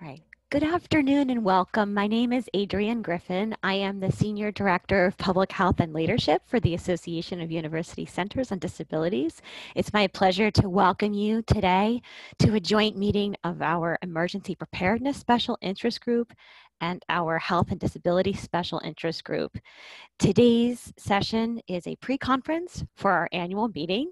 All right. Good afternoon and welcome. My name is Adrienne Griffin. I am the Senior Director of Public Health and Leadership for the Association of University Centers on Disabilities. It's my pleasure to welcome you today to a joint meeting of our Emergency Preparedness Special Interest Group and our Health and Disability Special Interest Group. Today's session is a pre-conference for our annual meeting,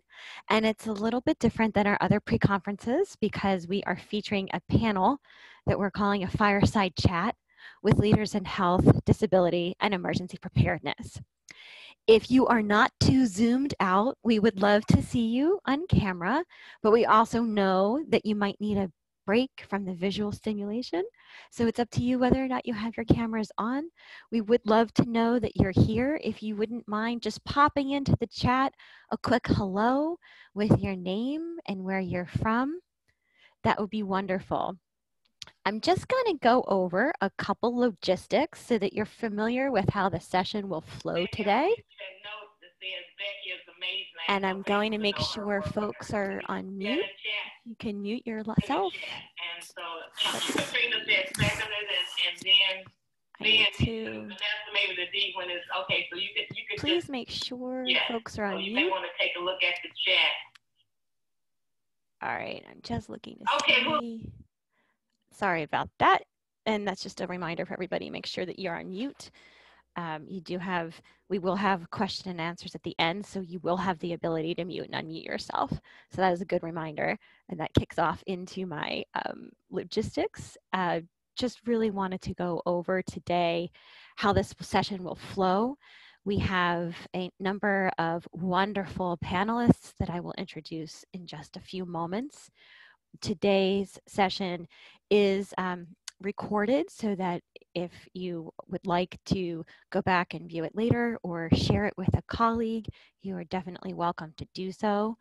and it's a little bit different than our other pre-conferences because we are featuring a panel that we're calling a fireside chat with leaders in health, disability, and emergency preparedness. If you are not too zoomed out, we would love to see you on camera, but we also know that you might need a break from the visual stimulation. So it's up to you whether or not you have your cameras on. We would love to know that you're here. If you wouldn't mind just popping into the chat a quick hello with your name and where you're from, that would be wonderful. I'm just going to go over a couple logistics so that you're familiar with how the session will flow today. And I'm going to make sure folks are on mute. You can mute yourself. And so Katrina said and then then to maybe the D when it's okay. So you can you can please make sure folks are on mute. You may want to take a look at the chat. All right, I'm just looking to okay, see. Sorry about that. And that's just a reminder for everybody, make sure that you're on mute. Um, you do have, we will have question and answers at the end, so you will have the ability to mute and unmute yourself. So that is a good reminder. And that kicks off into my um, logistics. Uh, just really wanted to go over today how this session will flow. We have a number of wonderful panelists that I will introduce in just a few moments. Today's session is um, recorded so that if you would like to go back and view it later or share it with a colleague, you are definitely welcome to do so.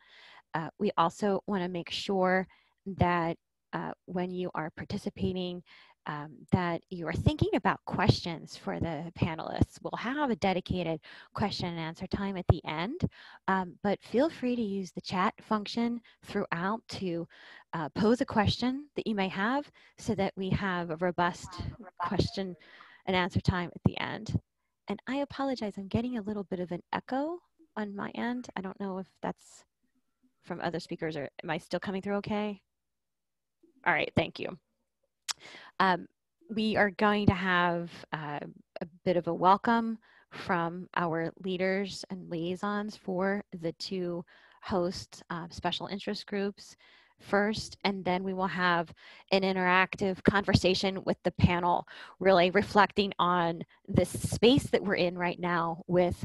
Uh, we also want to make sure that uh, when you are participating um, that you are thinking about questions for the panelists. We'll have a dedicated question and answer time at the end, um, but feel free to use the chat function throughout to uh, pose a question that you may have so that we have a robust question and answer time at the end. And I apologize, I'm getting a little bit of an echo on my end. I don't know if that's from other speakers or am I still coming through okay? All right, thank you. Um, we are going to have uh, a bit of a welcome from our leaders and liaisons for the two host uh, special interest groups first, and then we will have an interactive conversation with the panel, really reflecting on this space that we're in right now with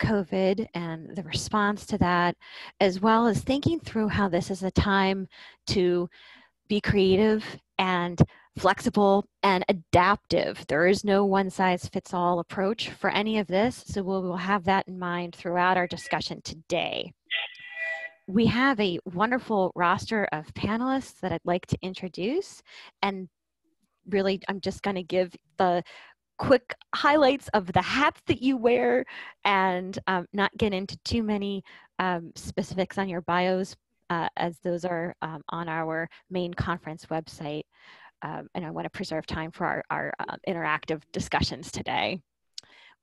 COVID and the response to that, as well as thinking through how this is a time to be creative and flexible and adaptive. There is no one size fits all approach for any of this, so we'll, have that in mind throughout our discussion today. We have a wonderful roster of panelists that I'd like to introduce, and really I'm just going to give the quick highlights of the hats that you wear and um, not get into too many um, specifics on your bios uh, as those are um, on our main conference website um, and I want to preserve time for our, our uh, interactive discussions today.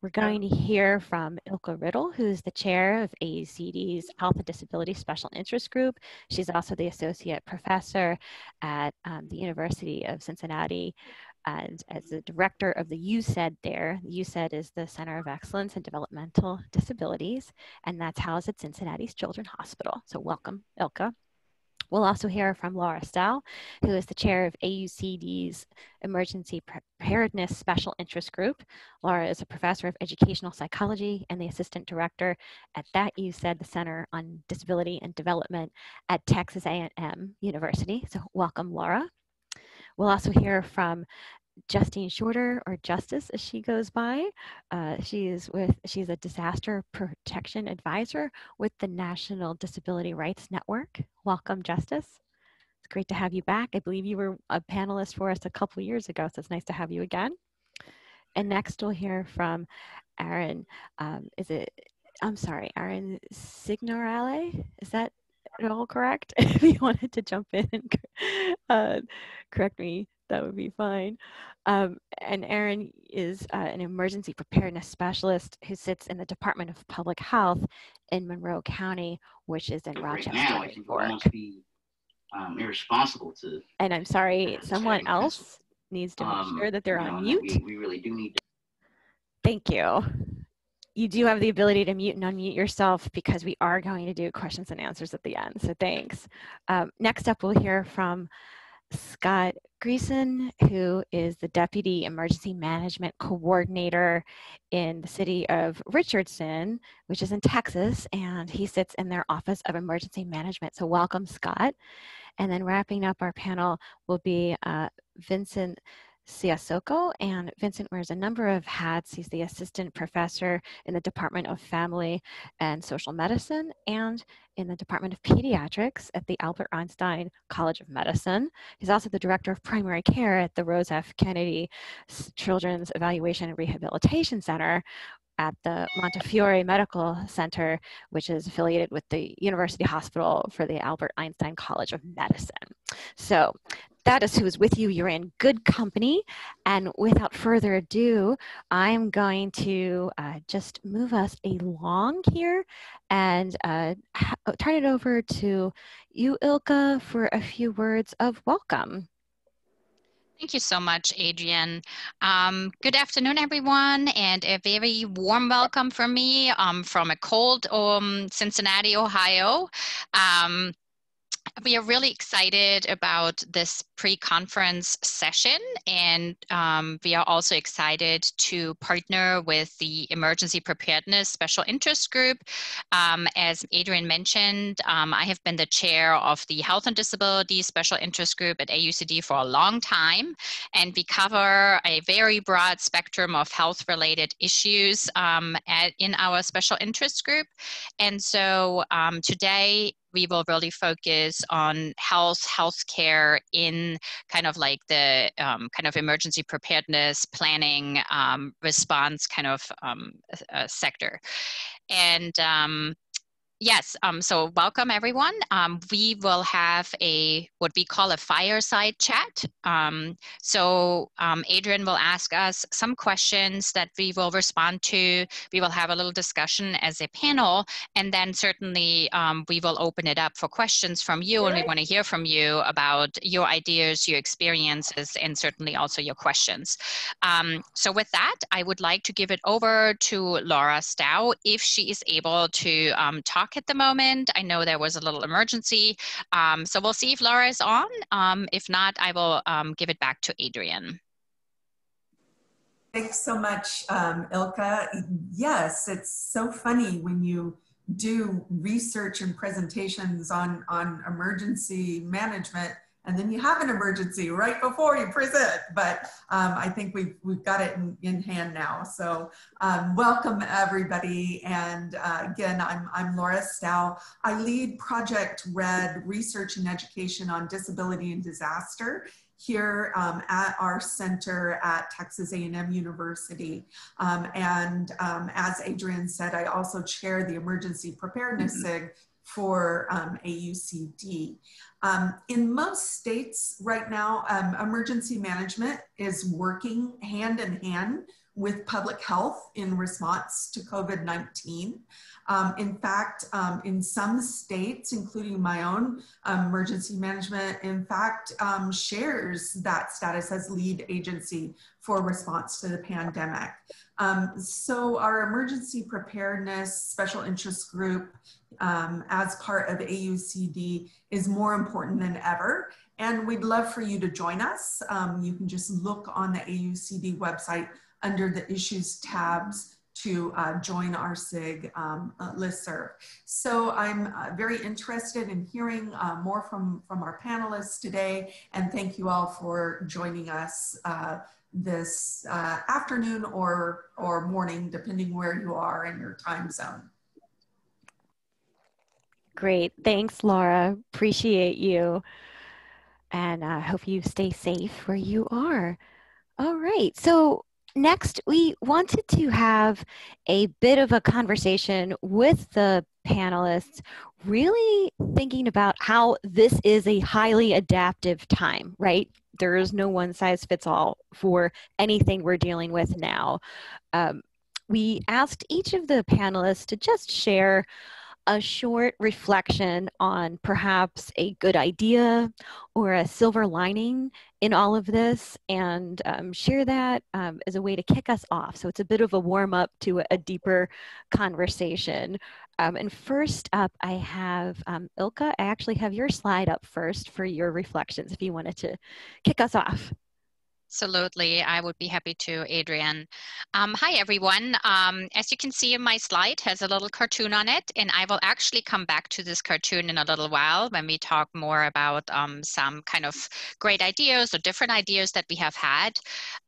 We're going to hear from Ilka Riddle, who's the chair of AUCD's Health and Disability Special Interest Group. She's also the associate professor at um, the University of Cincinnati and as the director of the UCEDD there. The UCEDD is the Center of Excellence in Developmental Disabilities, and that's housed at Cincinnati's Children's Hospital. So welcome, Ilka. We'll also hear from Laura Stough, who is the chair of AUCD's Emergency Preparedness Special Interest Group. Laura is a professor of educational psychology and the assistant director at that UCEDD the Center on Disability and Development at Texas A&M University. So welcome, Laura. We'll also hear from Justine Shorter, or Justice as she goes by. Uh, she is with she's a disaster protection advisor with the National Disability Rights Network. Welcome, Justice. It's great to have you back. I believe you were a panelist for us a couple years ago, so it's nice to have you again. And next we'll hear from Aaron. Um, is it? I'm sorry, Aaron Signorale. Is that at all correct? if you wanted to jump in and uh, correct me that would be fine. Um, and Erin is uh, an emergency preparedness specialist who sits in the Department of Public Health in Monroe County, which is in right Rochester, now, I think almost be um, irresponsible to. And I'm sorry, someone else needs to make um, sure that they're on mute. We, we really do need to. Thank you. You do have the ability to mute and unmute yourself because we are going to do questions and answers at the end. So thanks. Um, next up, we'll hear from Scott Greason, who is the Deputy Emergency Management Coordinator in the city of Richardson, which is in Texas, and he sits in their Office of Emergency Management. So welcome, Scott. And then wrapping up our panel will be uh, Vincent Siasoko, and Vincent wears a number of hats. He's the assistant professor in the Department of Family and Social Medicine and in the Department of Pediatrics at the Albert Einstein College of Medicine. He's also the director of primary care at the Rose F. Kennedy Children's Evaluation and Rehabilitation Center, at the Montefiore Medical Center, which is affiliated with the University Hospital for the Albert Einstein College of Medicine. So that is who is with you. You're in good company. And without further ado, I'm going to uh, just move us along here and uh, turn it over to you, Ilka, for a few words of welcome. Thank you so much, Adrienne. Um, good afternoon, everyone, and a very warm welcome from me um, from a cold um, Cincinnati, Ohio. Um, we are really excited about this pre-conference session and um, we are also excited to partner with the emergency preparedness special interest group. Um, as Adrienne mentioned um, i have been the chair of the health and disability special interest group at aucd for a long time and we cover a very broad spectrum of health related issues um, at, in our special interest group. And so um, today we will really focus on health, healthcare in kind of like the um, kind of emergency preparedness, planning, um, response kind of um, uh, sector. And um, Yes, um, so welcome everyone. Um, we will have a what we call a fireside chat. Um, so um, Adrienne will ask us some questions that we will respond to. We will have a little discussion as a panel, and then certainly um, we will open it up for questions from you, and we want to hear from you about your ideas, your experiences, and certainly also your questions. Um, so with that, I would like to give it over to Laura Stough if she is able to talk at the moment. I know there was a little emergency. Um, so we'll see if Laura is on. Um, if not, I will um, give it back to Adrienne. Thanks so much, um, Ilka. Yes, it's so funny when you do research and presentations on, on emergency management and then you have an emergency right before you present. But um, I think we've, we've got it in, in hand now. So um, welcome everybody. And uh, again, I'm, I'm Laura Stough. I lead Project REDD Research and Education on Disability and Disaster here um, at our center at Texas A&M University. Um, and um, as Adrienne said, I also chair the Emergency Preparedness mm-hmm. SIG for um, AUCD. Um, in most states right now, um, emergency management is working hand in hand with public health in response to COVID-19. Um, in fact, um, in some states, including my own, um, emergency management, in fact, shares that status as lead agency for response to the pandemic. Um, so our emergency preparedness special interest group um, as part of AUCD is more important than ever. And we'd love for you to join us. Um, you can just look on the AUCD website under the issues tabs to uh, join our SIG um, uh, listserv. So I'm uh, very interested in hearing uh, more from, from our panelists today, and thank you all for joining us uh, this uh, afternoon or, or morning, depending where you are in your time zone. Great. Thanks, Laura. Appreciate you. And I uh, hope you stay safe where you are. All right. So next, we wanted to have a bit of a conversation with the panelists, really thinking about how this is a highly adaptive time, right? There is no one size fits all for anything we're dealing with now. Um, we asked each of the panelists to just share a short reflection on perhaps a good idea or a silver lining in all of this and um, share that um, as a way to kick us off. So it's a bit of a warm up to a, a deeper conversation. Um, and first up, I have um, Ilka. I actually have your slide up first for your reflections if you wanted to kick us off. Absolutely, I would be happy to, Adrienne. Um, hi, everyone. Um, as you can see, my slide has a little cartoon on it, and I will actually come back to this cartoon in a little while when we talk more about um, some kind of great ideas or different ideas that we have had.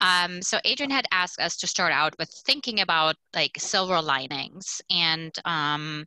Um, so Adrienne had asked us to start out with thinking about like silver linings, and um,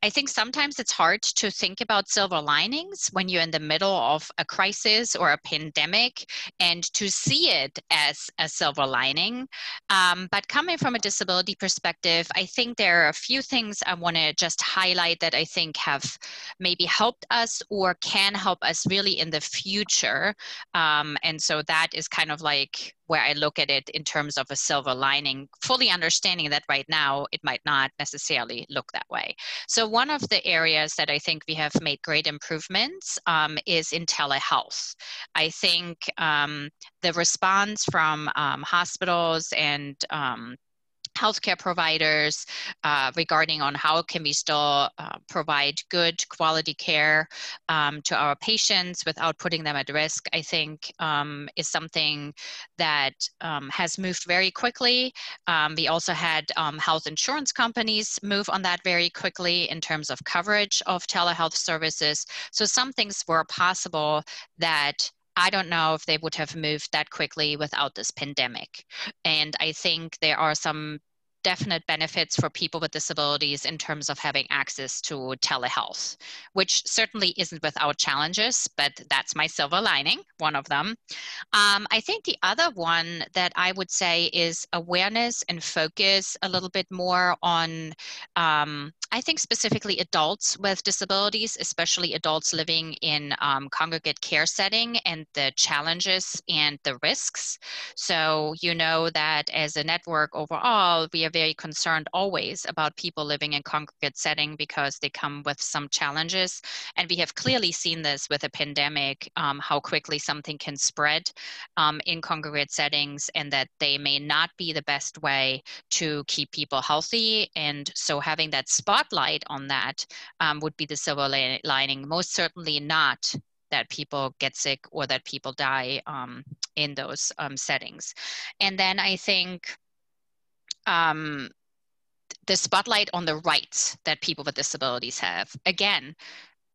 I think sometimes it's hard to think about silver linings when you're in the middle of a crisis or a pandemic and to see it as a silver lining. Um, but coming from a disability perspective, I think there are a few things I want to just highlight that I think have maybe helped us or can help us really in the future. Um, and so that is kind of like where I look at it in terms of a silver lining, fully understanding that right now it might not necessarily look that way. So one of the areas that I think we have made great improvements um, is in telehealth. I think um, the response from um, hospitals and um, healthcare providers uh, regarding on how can we still uh, provide good quality care um, to our patients without putting them at risk, I think um, is something that um, has moved very quickly. Um, we also had um, health insurance companies move on that very quickly in terms of coverage of telehealth services. So some things were possible that I don't know if they would have moved that quickly without this pandemic. And I think there are some definite benefits for people with disabilities in terms of having access to telehealth, which certainly isn't without challenges, but that's my silver lining, one of them. Um, I think the other one that I would say is awareness and focus a little bit more on, um, I think specifically adults with disabilities, especially adults living in um, congregate care setting and the challenges and the risks. So you know that as a network overall, we are very concerned always about people living in congregate setting because they come with some challenges. And we have clearly seen this with a pandemic, um, how quickly something can spread um, in congregate settings and that they may not be the best way to keep people healthy. And so having that spotlight on that um, would be the silver lining, most certainly not that people get sick or that people die um, in those um, settings. And then I think um, the spotlight on the rights that people with disabilities have. Again,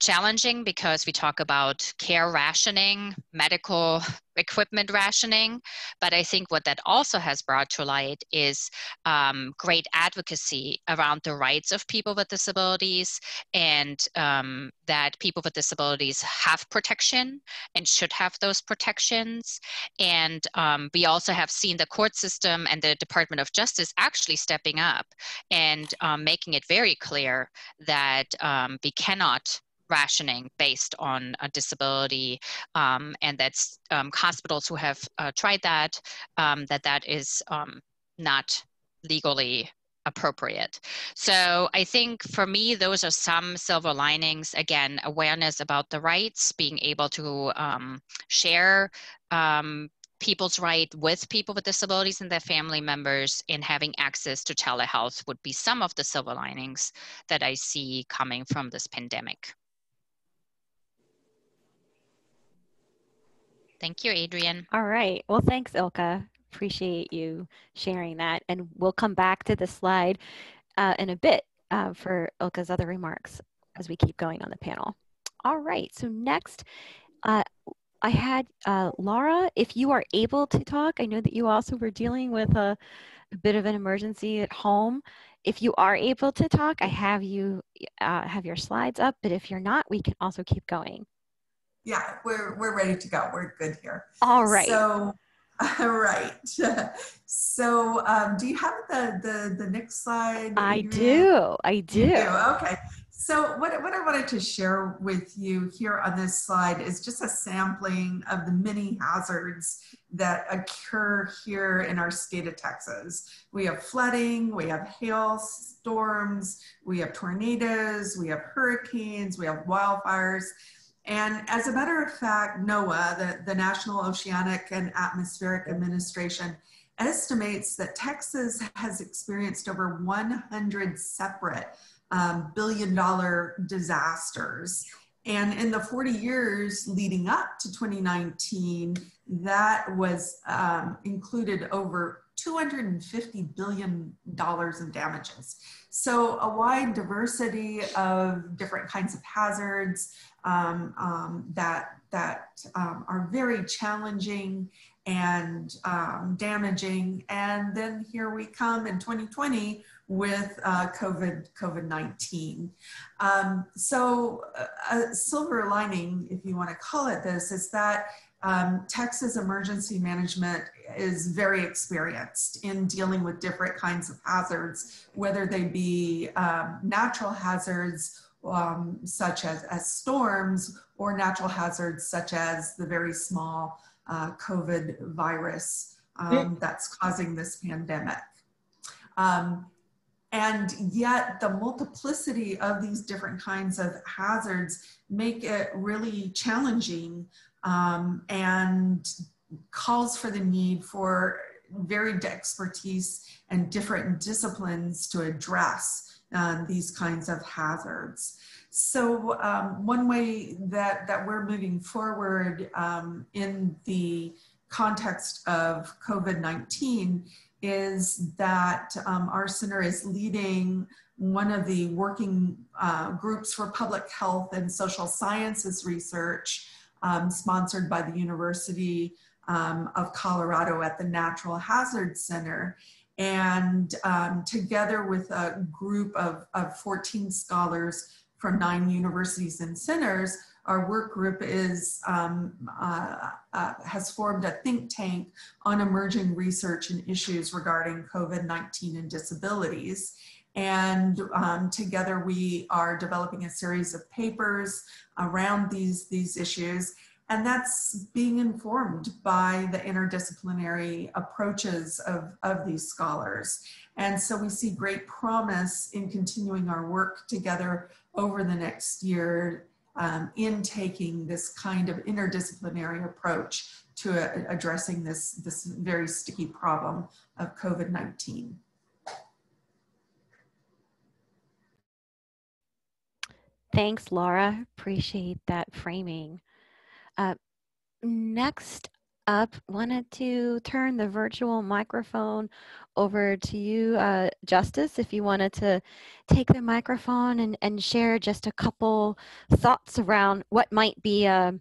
challenging because we talk about care rationing, medical equipment rationing. But I think what that also has brought to light is um, great advocacy around the rights of people with disabilities and um, that people with disabilities have protection and should have those protections. And um, we also have seen the court system and the Department of Justice actually stepping up and um, making it very clear that um, we cannot rationing based on a disability um, and that's um, hospitals who have uh, tried that um, that that is um, not legally appropriate. So I think for me, those are some silver linings. Again, awareness about the rights, being able to um, share um, people's right with people with disabilities and their family members and having access to telehealth would be some of the silver linings that I see coming from this pandemic. Thank you, Adrienne. All right. Well, thanks, Ilka. Appreciate you sharing that. And we'll come back to the slide uh, in a bit uh, for Ilka's other remarks as we keep going on the panel. All right. So next, uh, I had uh, Laura, if you are able to talk, I know that you also were dealing with a, a bit of an emergency at home. If you are able to talk, I have you uh, have your slides up, but if you're not, we can also keep going. Yeah, we're we're ready to go. We're good here. All right. So All right. So um, do you have the, the, the next slide? I do. I do. do, Okay. So what, what I wanted to share with you here on this slide is just a sampling of the many hazards that occur here in our state of Texas. We have flooding, we have hail storms, we have tornadoes, we have hurricanes, we have wildfires. And as a matter of fact, NOAA, the, the National Oceanic and Atmospheric Administration, estimates that Texas has experienced over 100 separate um, billion dollar disasters. And in the 40 years leading up to 2019, that was um, included over $250 billion in damages. So a wide diversity of different kinds of hazards um, um, that, that um, are very challenging and um, damaging. And then here we come in 2020 with uh, COVID COVID 19. Um, so, a, a silver lining, if you want to call it this, is that um, Texas emergency management is very experienced in dealing with different kinds of hazards, whether they be um, natural hazards um, such as, as storms or natural hazards such as the very small uh, COVID virus um, that's causing this pandemic. Um, and yet the multiplicity of these different kinds of hazards make it really challenging um, and calls for the need for varied expertise and different disciplines to address um, these kinds of hazards. So um, one way that, that we're moving forward um, in the context of COVID-19 is that um, our center is leading one of the working uh, groups for public health and social sciences research um, sponsored by the University um, of Colorado at the Natural Hazard Center. And um, together with a group of, of 14 scholars from nine universities and centers, our work group is um, uh, uh, has formed a think tank on emerging research and issues regarding COVID-19 and disabilities. And um, together we are developing a series of papers around these, these issues. And that's being informed by the interdisciplinary approaches of, of these scholars. And so we see great promise in continuing our work together over the next year um, in taking this kind of interdisciplinary approach to a, addressing this, this very sticky problem of COVID-19. Thanks, Laura. Appreciate that framing. Uh, next up, wanted to turn the virtual microphone over to you, uh, Justice, if you wanted to take the microphone and, and share just a couple thoughts around what might be a,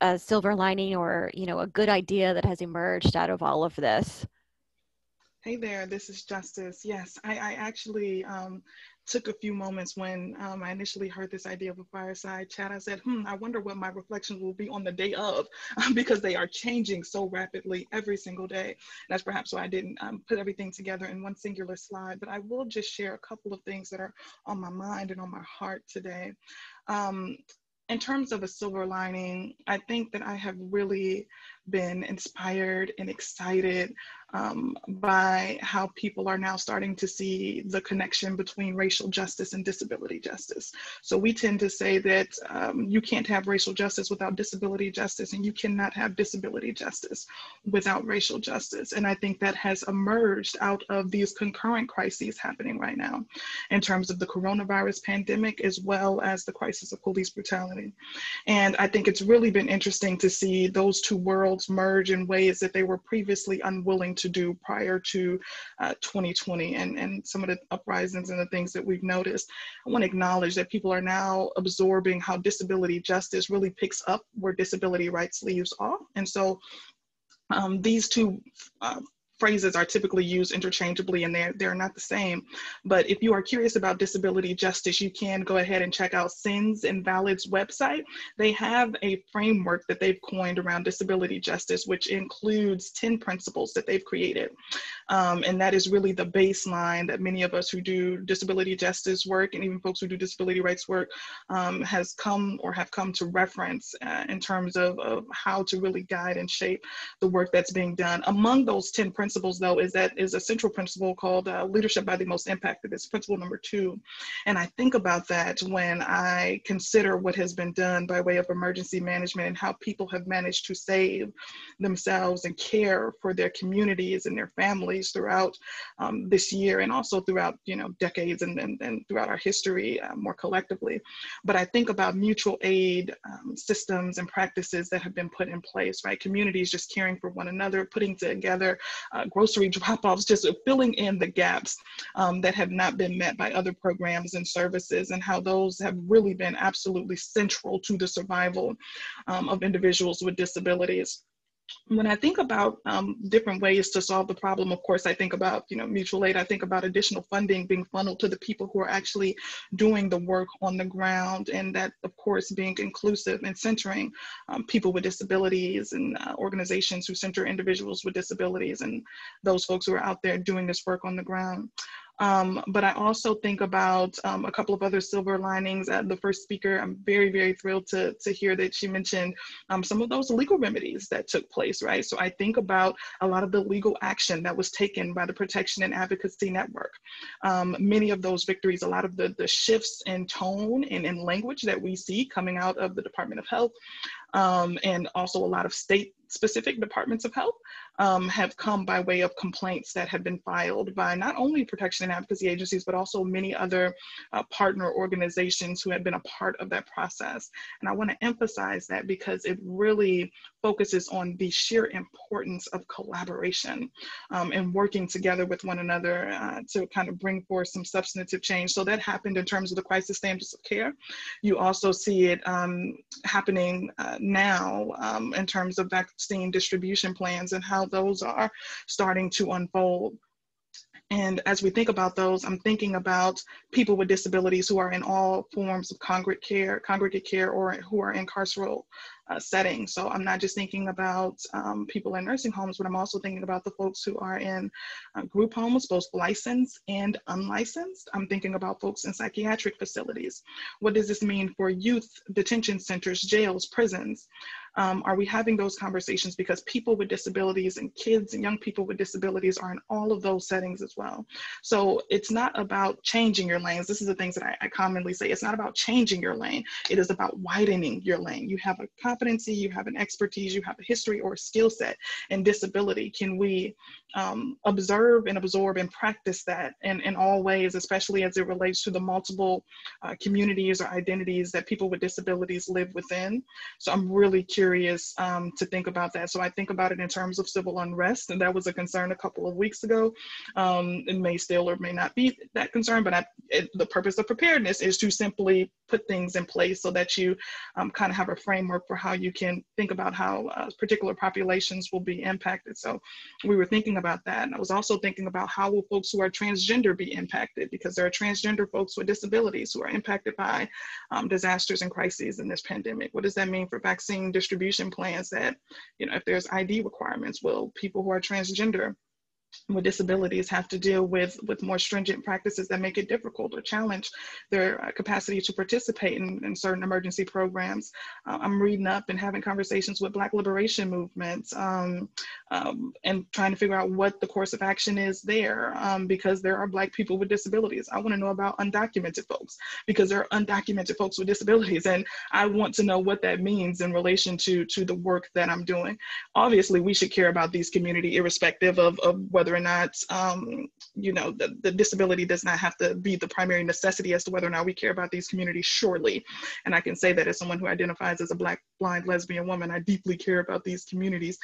a silver lining or, you know, a good idea that has emerged out of all of this. Hey there, this is Justice. Yes, I, I actually um, took a few moments when um, I initially heard this idea of a fireside chat. I said, hmm, I wonder what my reflections will be on the day of because they are changing so rapidly every single day. That's perhaps why I didn't um, put everything together in one singular slide, but I will just share a couple of things that are on my mind and on my heart today. Um, in terms of a silver lining, I think that I have really been inspired and excited um, by how people are now starting to see the connection between racial justice and disability justice. So we tend to say that um, you can't have racial justice without disability justice, and you cannot have disability justice without racial justice. And I think that has emerged out of these concurrent crises happening right now in terms of the coronavirus pandemic as well as the crisis of police brutality. And I think it's really been interesting to see those two worlds merge in ways that they were previously unwilling to do prior to uh, 2020 and, and some of the uprisings and the things that we've noticed. I want to acknowledge that people are now absorbing how disability justice really picks up where disability rights leaves off. And so um, these two uh, phrases are typically used interchangeably and they're, they're not the same. But if you are curious about disability justice, you can go ahead and check out Sins Invalid's website. They have a framework that they've coined around disability justice, which includes 10 principles that they've created. Um, and that is really the baseline that many of us who do disability justice work and even folks who do disability rights work um, has come or have come to reference uh, in terms of, of how to really guide and shape the work that's being done. Among those 10 principles though is that is a central principle called uh, leadership by the most impacted. It's principle number two. And I think about that when I consider what has been done by way of emergency management and how people have managed to save themselves and care for their communities and their families throughout um, this year and also throughout, you know, decades and, and, and throughout our history uh, more collectively. But I think about mutual aid um, systems and practices that have been put in place, right? Communities just caring for one another, putting together uh, grocery drop-offs, just filling in the gaps um, that have not been met by other programs and services and how those have really been absolutely central to the survival um, of individuals with disabilities when I think about um, different ways to solve the problem, of course, I think about you know mutual aid. I think about additional funding being funneled to the people who are actually doing the work on the ground, and that, of course, being inclusive and centering um, people with disabilities and uh, organizations who center individuals with disabilities and those folks who are out there doing this work on the ground. Um, but I also think about um, a couple of other silver linings. Uh, the first speaker, I'm very, very thrilled to, to hear that she mentioned um, some of those legal remedies that took place, right? So I think about a lot of the legal action that was taken by the Protection and Advocacy Network. Um, many of those victories, a lot of the, the shifts in tone and in language that we see coming out of the Department of Health, um, and also a lot of state specific departments of health um, have come by way of complaints that have been filed by not only protection and advocacy agencies, but also many other uh, partner organizations who have been a part of that process. And I want to emphasize that because it really focuses on the sheer importance of collaboration um, and working together with one another uh, to kind of bring forth some substantive change. So that happened in terms of the crisis standards of care. You also see it um, happening uh, now um, in terms of distribution plans and how those are starting to unfold. And as we think about those, I'm thinking about people with disabilities who are in all forms of congregate care, congregate care, or who are in carceral uh, setting. So I'm not just thinking about um, people in nursing homes, but I'm also thinking about the folks who are in uh, group homes, both licensed and unlicensed. I'm thinking about folks in psychiatric facilities. What does this mean for youth detention centers, jails, prisons? Um, are we having those conversations because people with disabilities and kids and young people with disabilities are in all of those settings as well. So it's not about changing your lanes. This is the things that I, I commonly say. It's not about changing your lane. It is about widening your lane. You have a competency, you have an expertise, you have a history or a skill set and disability. Can we um, observe and absorb and practice that in, in all ways, especially as it relates to the multiple uh, communities or identities that people with disabilities live within? So I'm really curious um, to think about that. So I think about it in terms of civil unrest, and that was a concern a couple of weeks ago. Um, it may still or may not be that concern, but I, it, the purpose of preparedness is to simply put things in place so that you um, kind of have a framework for how you can think about how uh, particular populations will be impacted. So we were thinking about that. And I was also thinking about how will folks who are transgender be impacted because there are transgender folks with disabilities who are impacted by um, disasters and crises in this pandemic. What does that mean for vaccine distribution plans that, you know, if there's ID requirements, will people who are transgender with disabilities have to deal with with more stringent practices that make it difficult or challenge their uh, capacity to participate in, in certain emergency programs. Uh, I'm reading up and having conversations with Black liberation movements um, um, and trying to figure out what the course of action is there um, because there are Black people with disabilities. I want to know about undocumented folks because there are undocumented folks with disabilities and I want to know what that means in relation to, to the work that I'm doing. Obviously, we should care about these community irrespective of, of whether whether or not, um, you know, the, the disability does not have to be the primary necessity as to whether or not we care about these communities, surely. And I can say that as someone who identifies as a Black, blind, lesbian woman, I deeply care about these communities.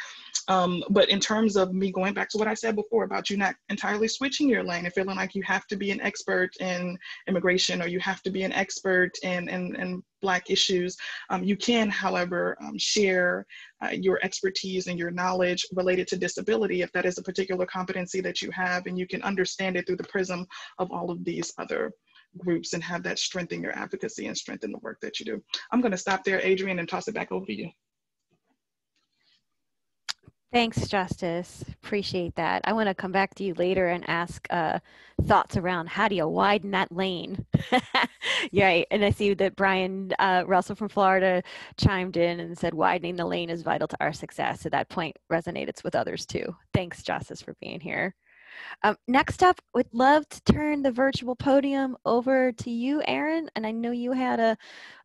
Um, but in terms of me going back to what I said before about you not entirely switching your lane and feeling like you have to be an expert in immigration or you have to be an expert in, in, in Black issues, um, you can, however, um, share uh, your expertise and your knowledge related to disability if that is a particular competency that you have and you can understand it through the prism of all of these other groups and have that strengthen your advocacy and strengthen the work that you do. I'm going to stop there, Adrienne, and toss it back over to you. Thanks, Justice. Appreciate that. I want to come back to you later and ask uh, thoughts around how do you widen that lane? yeah, and I see that Brian uh, Russell from Florida chimed in and said widening the lane is vital to our success. So that point resonates with others too. Thanks, Justice, for being here. Um, next up, would love to turn the virtual podium over to you, Aaron. And I know you had a,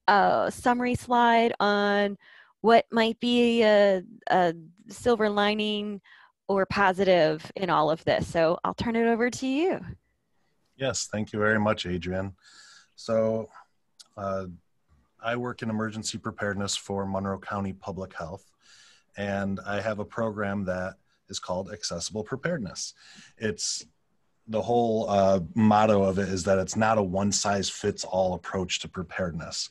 a summary slide on what might be a, a silver lining or positive in all of this. So I'll turn it over to you. Yes, thank you very much, Adrienne. So uh, I work in emergency preparedness for Monroe County Public Health, and I have a program that is called Accessible Preparedness. It's the whole uh, motto of it is that it's not a one size fits all approach to preparedness.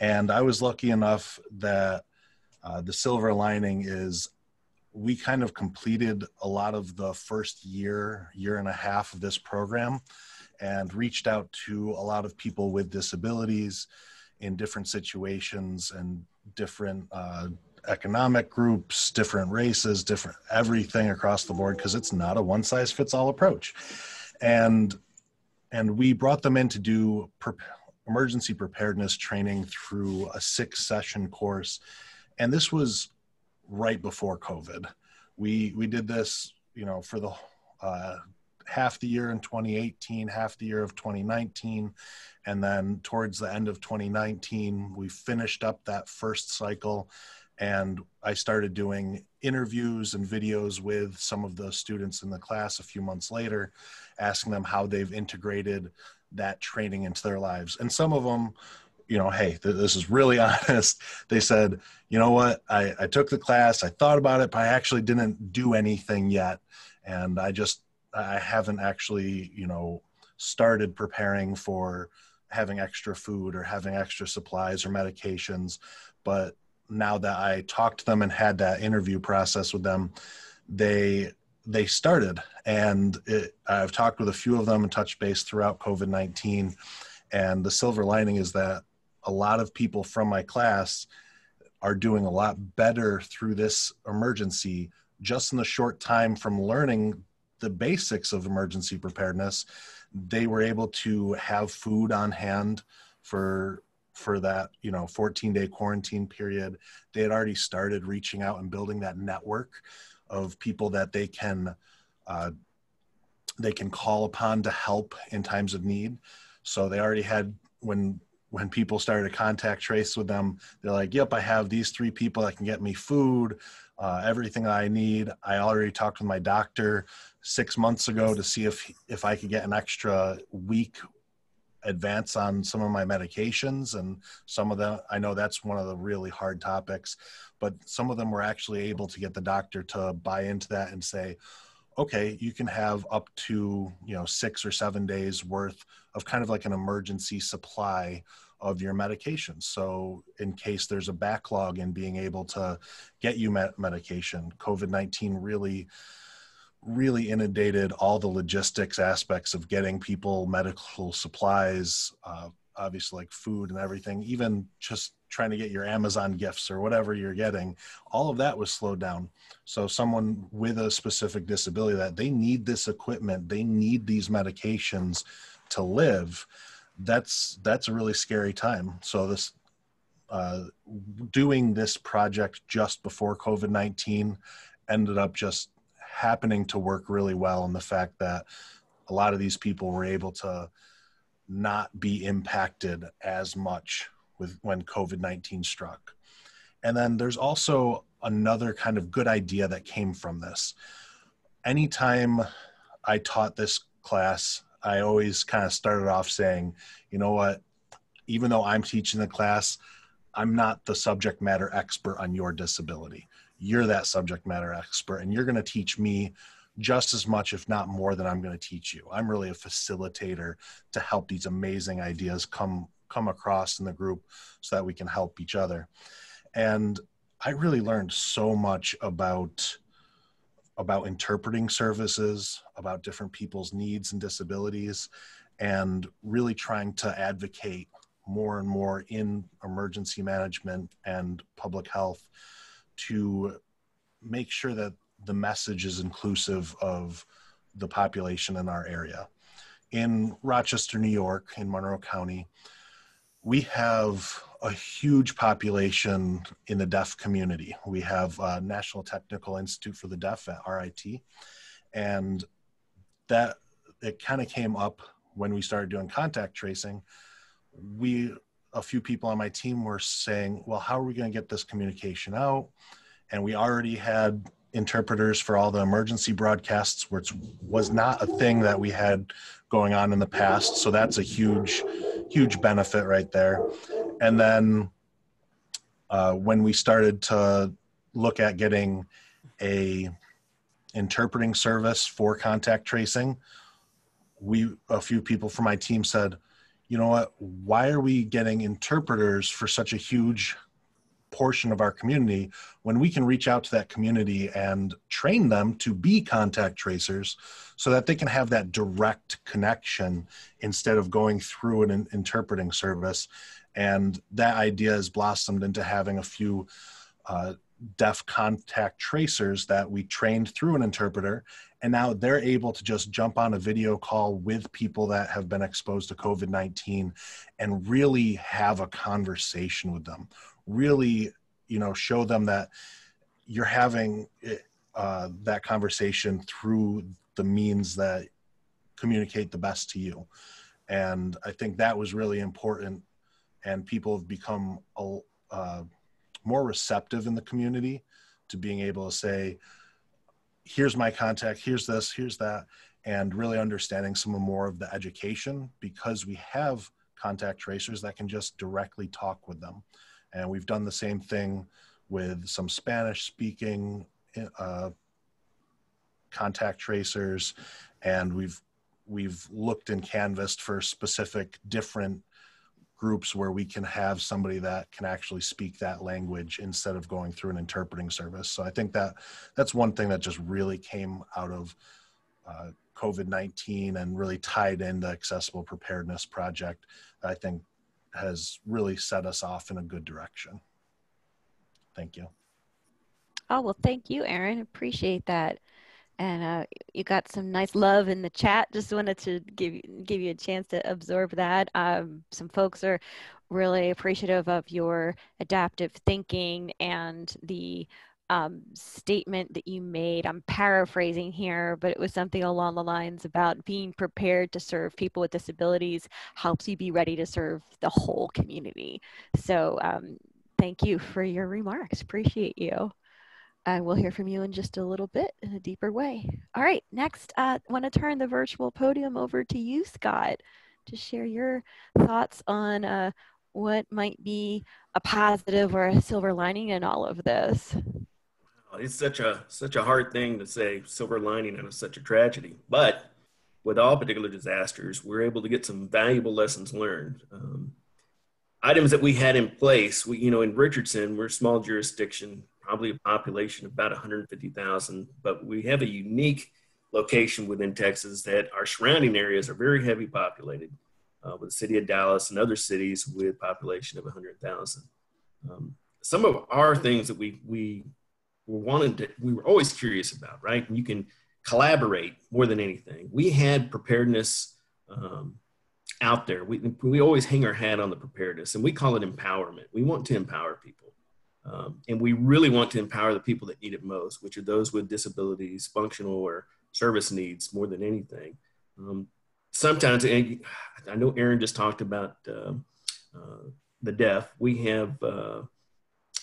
And I was lucky enough that uh, the silver lining is we kind of completed a lot of the first year, year and a half of this program and reached out to a lot of people with disabilities in different situations and different uh, economic groups, different races, different everything across the board because it's not a one size fits all approach. And and we brought them in to do pre- emergency preparedness training through a six session course and this was right before COVID. We we did this, you know, for the uh, half the year in 2018, half the year of 2019, and then towards the end of 2019, we finished up that first cycle, and I started doing interviews and videos with some of the students in the class a few months later, asking them how they've integrated that training into their lives, and some of them you know, hey, th- this is really honest. They said, you know what, I, I took the class, I thought about it, but I actually didn't do anything yet. And I just, I haven't actually, you know, started preparing for having extra food or having extra supplies or medications. But now that I talked to them and had that interview process with them, they they started and it, i've talked with a few of them and touched base throughout covid-19 and the silver lining is that a lot of people from my class are doing a lot better through this emergency just in the short time from learning the basics of emergency preparedness they were able to have food on hand for for that you know 14 day quarantine period. They had already started reaching out and building that network of people that they can uh, they can call upon to help in times of need. So they already had when when people started to contact trace with them, they're like, "Yep, I have these three people that can get me food, uh, everything I need." I already talked with my doctor six months ago to see if if I could get an extra week advance on some of my medications, and some of them I know that's one of the really hard topics, but some of them were actually able to get the doctor to buy into that and say, okay, you can have up to you know six or seven days worth of kind of like an emergency supply of your medication. So, in case there's a backlog in being able to get you med- medication, COVID 19 really, really inundated all the logistics aspects of getting people medical supplies, uh, obviously, like food and everything, even just trying to get your Amazon gifts or whatever you're getting, all of that was slowed down. So, someone with a specific disability that they need this equipment, they need these medications to live that's that's a really scary time. So this uh, doing this project just before COVID nineteen ended up just happening to work really well, and the fact that a lot of these people were able to not be impacted as much with when COVID nineteen struck. And then there's also another kind of good idea that came from this. Anytime I taught this class, I always kind of started off saying, you know what, even though I'm teaching the class, I'm not the subject matter expert on your disability. you're that subject matter expert and you're going to teach me just as much, if not more, than I'm going to teach you. I'm really a facilitator to help these amazing ideas come come across in the group so that we can help each other. And I really learned so much about about interpreting services, about different people's needs and disabilities, and really trying to advocate more and more in emergency management and public health to make sure that the message is inclusive of the population in our area. In Rochester, New York, in Monroe County, we have a huge population in the deaf community. We have uh, National Technical Institute for the Deaf at RIT, and that it kind of came up when we started doing contact tracing. We a few people on my team were saying, "Well, how are we going to get this communication out?" And we already had interpreters for all the emergency broadcasts, which was not a thing that we had going on in the past. So that's a huge, huge benefit right there. And then uh, when we started to look at getting a interpreting service for contact tracing, we a few people from my team said, you know what, why are we getting interpreters for such a huge portion of our community when we can reach out to that community and train them to be contact tracers so that they can have that direct connection instead of going through an interpreting service and that idea has blossomed into having a few uh, deaf contact tracers that we trained through an interpreter and now they're able to just jump on a video call with people that have been exposed to covid-19 and really have a conversation with them. Really you know show them that you're having uh, that conversation through the means that communicate the best to you. And i think that was really important and people have become uh, more receptive in the community to being able to say here's my contact here's this here's that and really understanding some more of the education because we have contact tracers that can just directly talk with them and we've done the same thing with some Spanish speaking uh, contact tracers. And we've, we've looked and canvassed for specific different groups where we can have somebody that can actually speak that language instead of going through an interpreting service. So I think that that's one thing that just really came out of uh, COVID-19 and really tied in the accessible preparedness project. I think has really set us off in a good direction. Thank you. Oh, well, thank you, Aaron. Appreciate that. And uh, you got some nice love in the chat. Just wanted to give, give you a chance to absorb that. Um, some folks are really appreciative of your adaptive thinking and the um, statement that you made. I'm paraphrasing here, but it was something along the lines about being prepared to serve people with disabilities helps you be ready to serve the whole community. So um, thank you for your remarks. Appreciate you. And we'll hear from you in just a little bit in a deeper way. All right, next, I uh, want to turn the virtual podium over to you, Scott, to share your thoughts on uh, what might be a positive or a silver lining in all of this it's such a such a hard thing to say silver lining in such a tragedy but with all particular disasters we're able to get some valuable lessons learned um, items that we had in place we you know in richardson we're a small jurisdiction probably a population of about 150000 but we have a unique location within texas that our surrounding areas are very heavy populated uh, with the city of dallas and other cities with population of 100000 um, some of our things that we we were wanted to, we were always curious about, right? You can collaborate more than anything. We had preparedness um, out there. We, we always hang our hat on the preparedness and we call it empowerment. We want to empower people. Um, and we really want to empower the people that need it most, which are those with disabilities, functional or service needs more than anything. Um, sometimes, and I know Aaron just talked about uh, uh, the deaf. We have uh,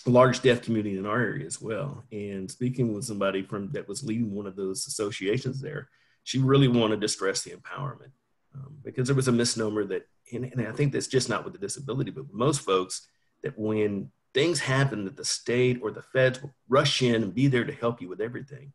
large deaf community in our area as well. And speaking with somebody from that was leading one of those associations there, she really wanted to stress the empowerment um, because there was a misnomer that, and, and, I think that's just not with the disability, but most folks that when things happen that the state or the feds will rush in and be there to help you with everything.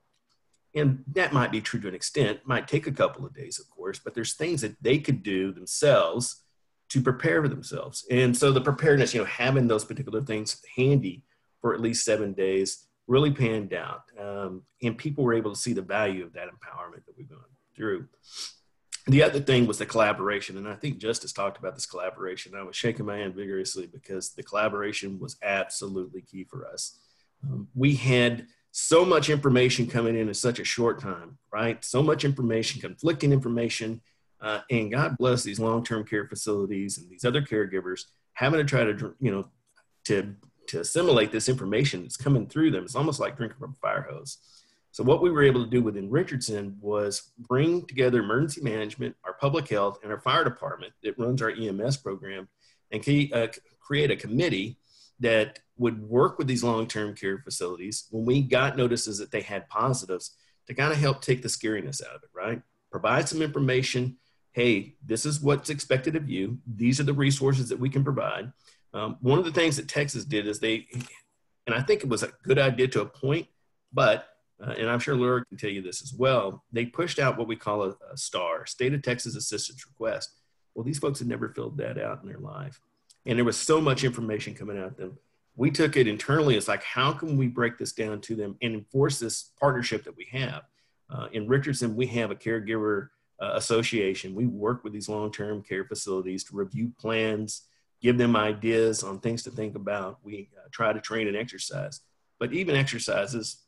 And that might be true to an extent, might take a couple of days, of course, but there's things that they could do themselves to prepare for themselves. And so the preparedness, you know, having those particular things handy for at least seven days really panned out. Um, and people were able to see the value of that empowerment that we've gone through. The other thing was the collaboration. And I think Justice talked about this collaboration. I was shaking my hand vigorously because the collaboration was absolutely key for us. Um, we had so much information coming in in such a short time, right? So much information, conflicting information. Uh, and God bless these long-term care facilities and these other caregivers having to try to, you know, to to assimilate this information that's coming through them. It's almost like drinking from a fire hose. So what we were able to do within Richardson was bring together emergency management, our public health, and our fire department that runs our EMS program, and uh, create a committee that would work with these long-term care facilities when we got notices that they had positives to kind of help take the scariness out of it, right? Provide some information. Hey, this is what's expected of you. These are the resources that we can provide. Um, one of the things that Texas did is they, and I think it was a good idea to a point, but, uh, and I'm sure Laura can tell you this as well, they pushed out what we call a, a STAR, State of Texas Assistance Request. Well, these folks had never filled that out in their life. And there was so much information coming at them. We took it internally. It's like, how can we break this down to them and enforce this partnership that we have? Uh, in Richardson, we have a caregiver uh, association. We work with these long term care facilities to review plans, give them ideas on things to think about. We uh, try to train and exercise. But even exercises,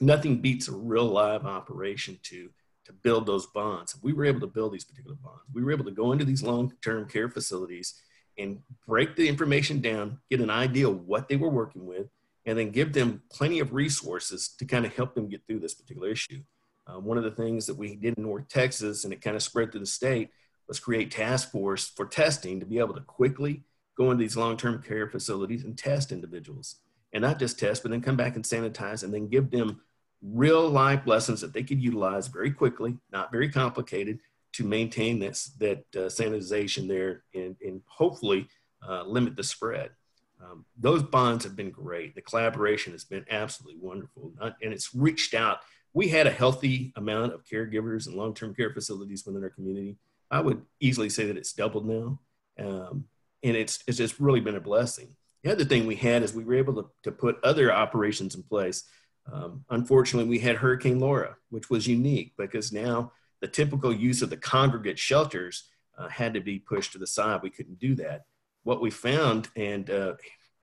nothing beats a real live operation to, to build those bonds. We were able to build these particular bonds. We were able to go into these long term care facilities and break the information down, get an idea of what they were working with, and then give them plenty of resources to kind of help them get through this particular issue. Uh, one of the things that we did in North Texas, and it kind of spread through the state, was create task force for testing to be able to quickly go into these long-term care facilities and test individuals and not just test but then come back and sanitize and then give them real life lessons that they could utilize very quickly not very complicated to maintain this that uh, sanitization there and, and hopefully uh, limit the spread. Um, those bonds have been great. The collaboration has been absolutely wonderful. And it's reached out. We had a healthy amount of caregivers and long-term care facilities within our community. I would easily say that it's doubled now. Um, and it's, it's just really been a blessing. The other thing we had is we were able to, to put other operations in place. Um, unfortunately, we had Hurricane Laura, which was unique because now the typical use of the congregate shelters uh, had to be pushed to the side. We couldn't do that. What we found, and uh,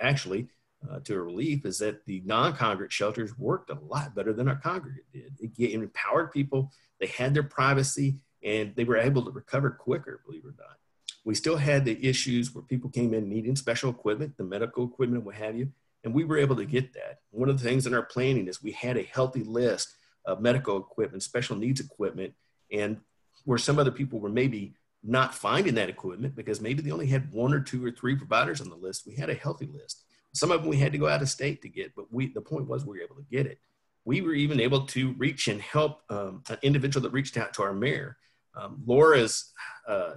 actually uh, to a relief, is that the non congregate shelters worked a lot better than our congregate did. It, it empowered people, they had their privacy, and they were able to recover quicker, believe it or not. We still had the issues where people came in needing special equipment, the medical equipment, what have you, and we were able to get that. One of the things in our planning is we had a healthy list of medical equipment, special needs equipment, and where some other people were maybe not finding that equipment because maybe they only had one or two or three providers on the list, we had a healthy list. Some of them we had to go out of state to get, but we the point was we were able to get it. We were even able to reach and help um, an individual that reached out to our mayor um, Laura's uh,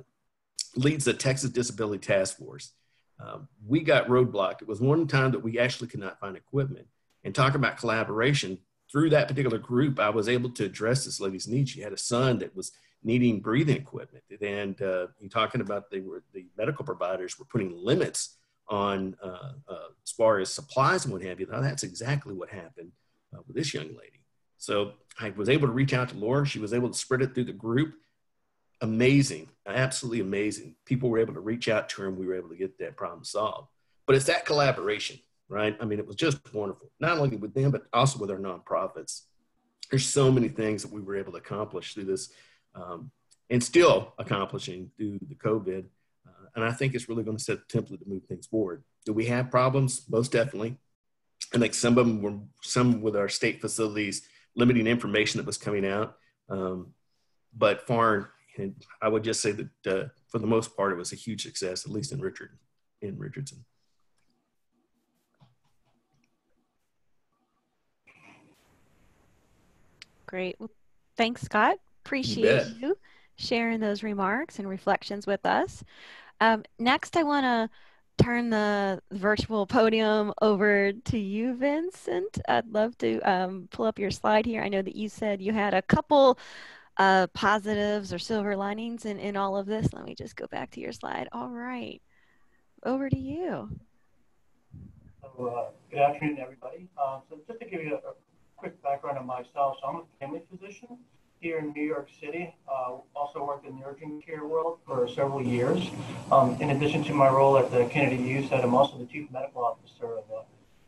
leads the Texas Disability Task Force. Um, we got roadblocked. It was one time that we actually could not find equipment. And talking about collaboration, through that particular group, I was able to address this lady's needs. She had a son that was needing breathing equipment. And uh, you're talking about they were, the medical providers were putting limits on uh, uh, as far as supplies and what have you. Now, that's exactly what happened uh, with this young lady. So I was able to reach out to Laura. She was able to spread it through the group amazing, absolutely amazing. People were able to reach out to her and we were able to get that problem solved. But it's that collaboration, right? I mean, it was just wonderful, not only with them, but also with our nonprofits. There's so many things that we were able to accomplish through this um, and still accomplishing through the COVID. Uh, and I think it's really going to set the template to move things forward. Do we have problems? Most definitely. I think some of them were some with our state facilities limiting information that was coming out. Um, but far and I would just say that uh, for the most part, it was a huge success, at least in Richard, in Richardson. Great. Well, thanks, Scott. Appreciate you, you, sharing those remarks and reflections with us. Um, next, I want to turn the virtual podium over to you, Vincent. I'd love to um, pull up your slide here. I know that you said you had a couple uh, positives or silver linings in, in all of this. Let me just go back to your slide. All right, over to you. So, uh, good afternoon, everybody. Um, so just to give you a, a, quick background on myself, so I'm a family physician here in New York City. Uh, also worked in the urgent care world for several years. Um, in addition to my role at the Kennedy Youth Center, I'm also the chief medical officer of the,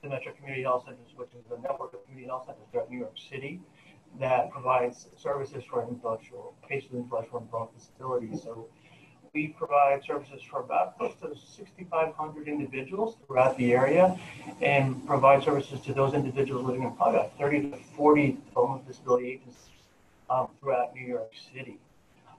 the Metro Community Health Centers, which is a network of community health centers throughout New York City that provides services for intellectual patients with intellectual and developmental disabilities. So we provide services for about close to 6,500 individuals throughout the area and provide services to those individuals living in probably about 30 to 40 developmental disability agencies um, throughout New York City.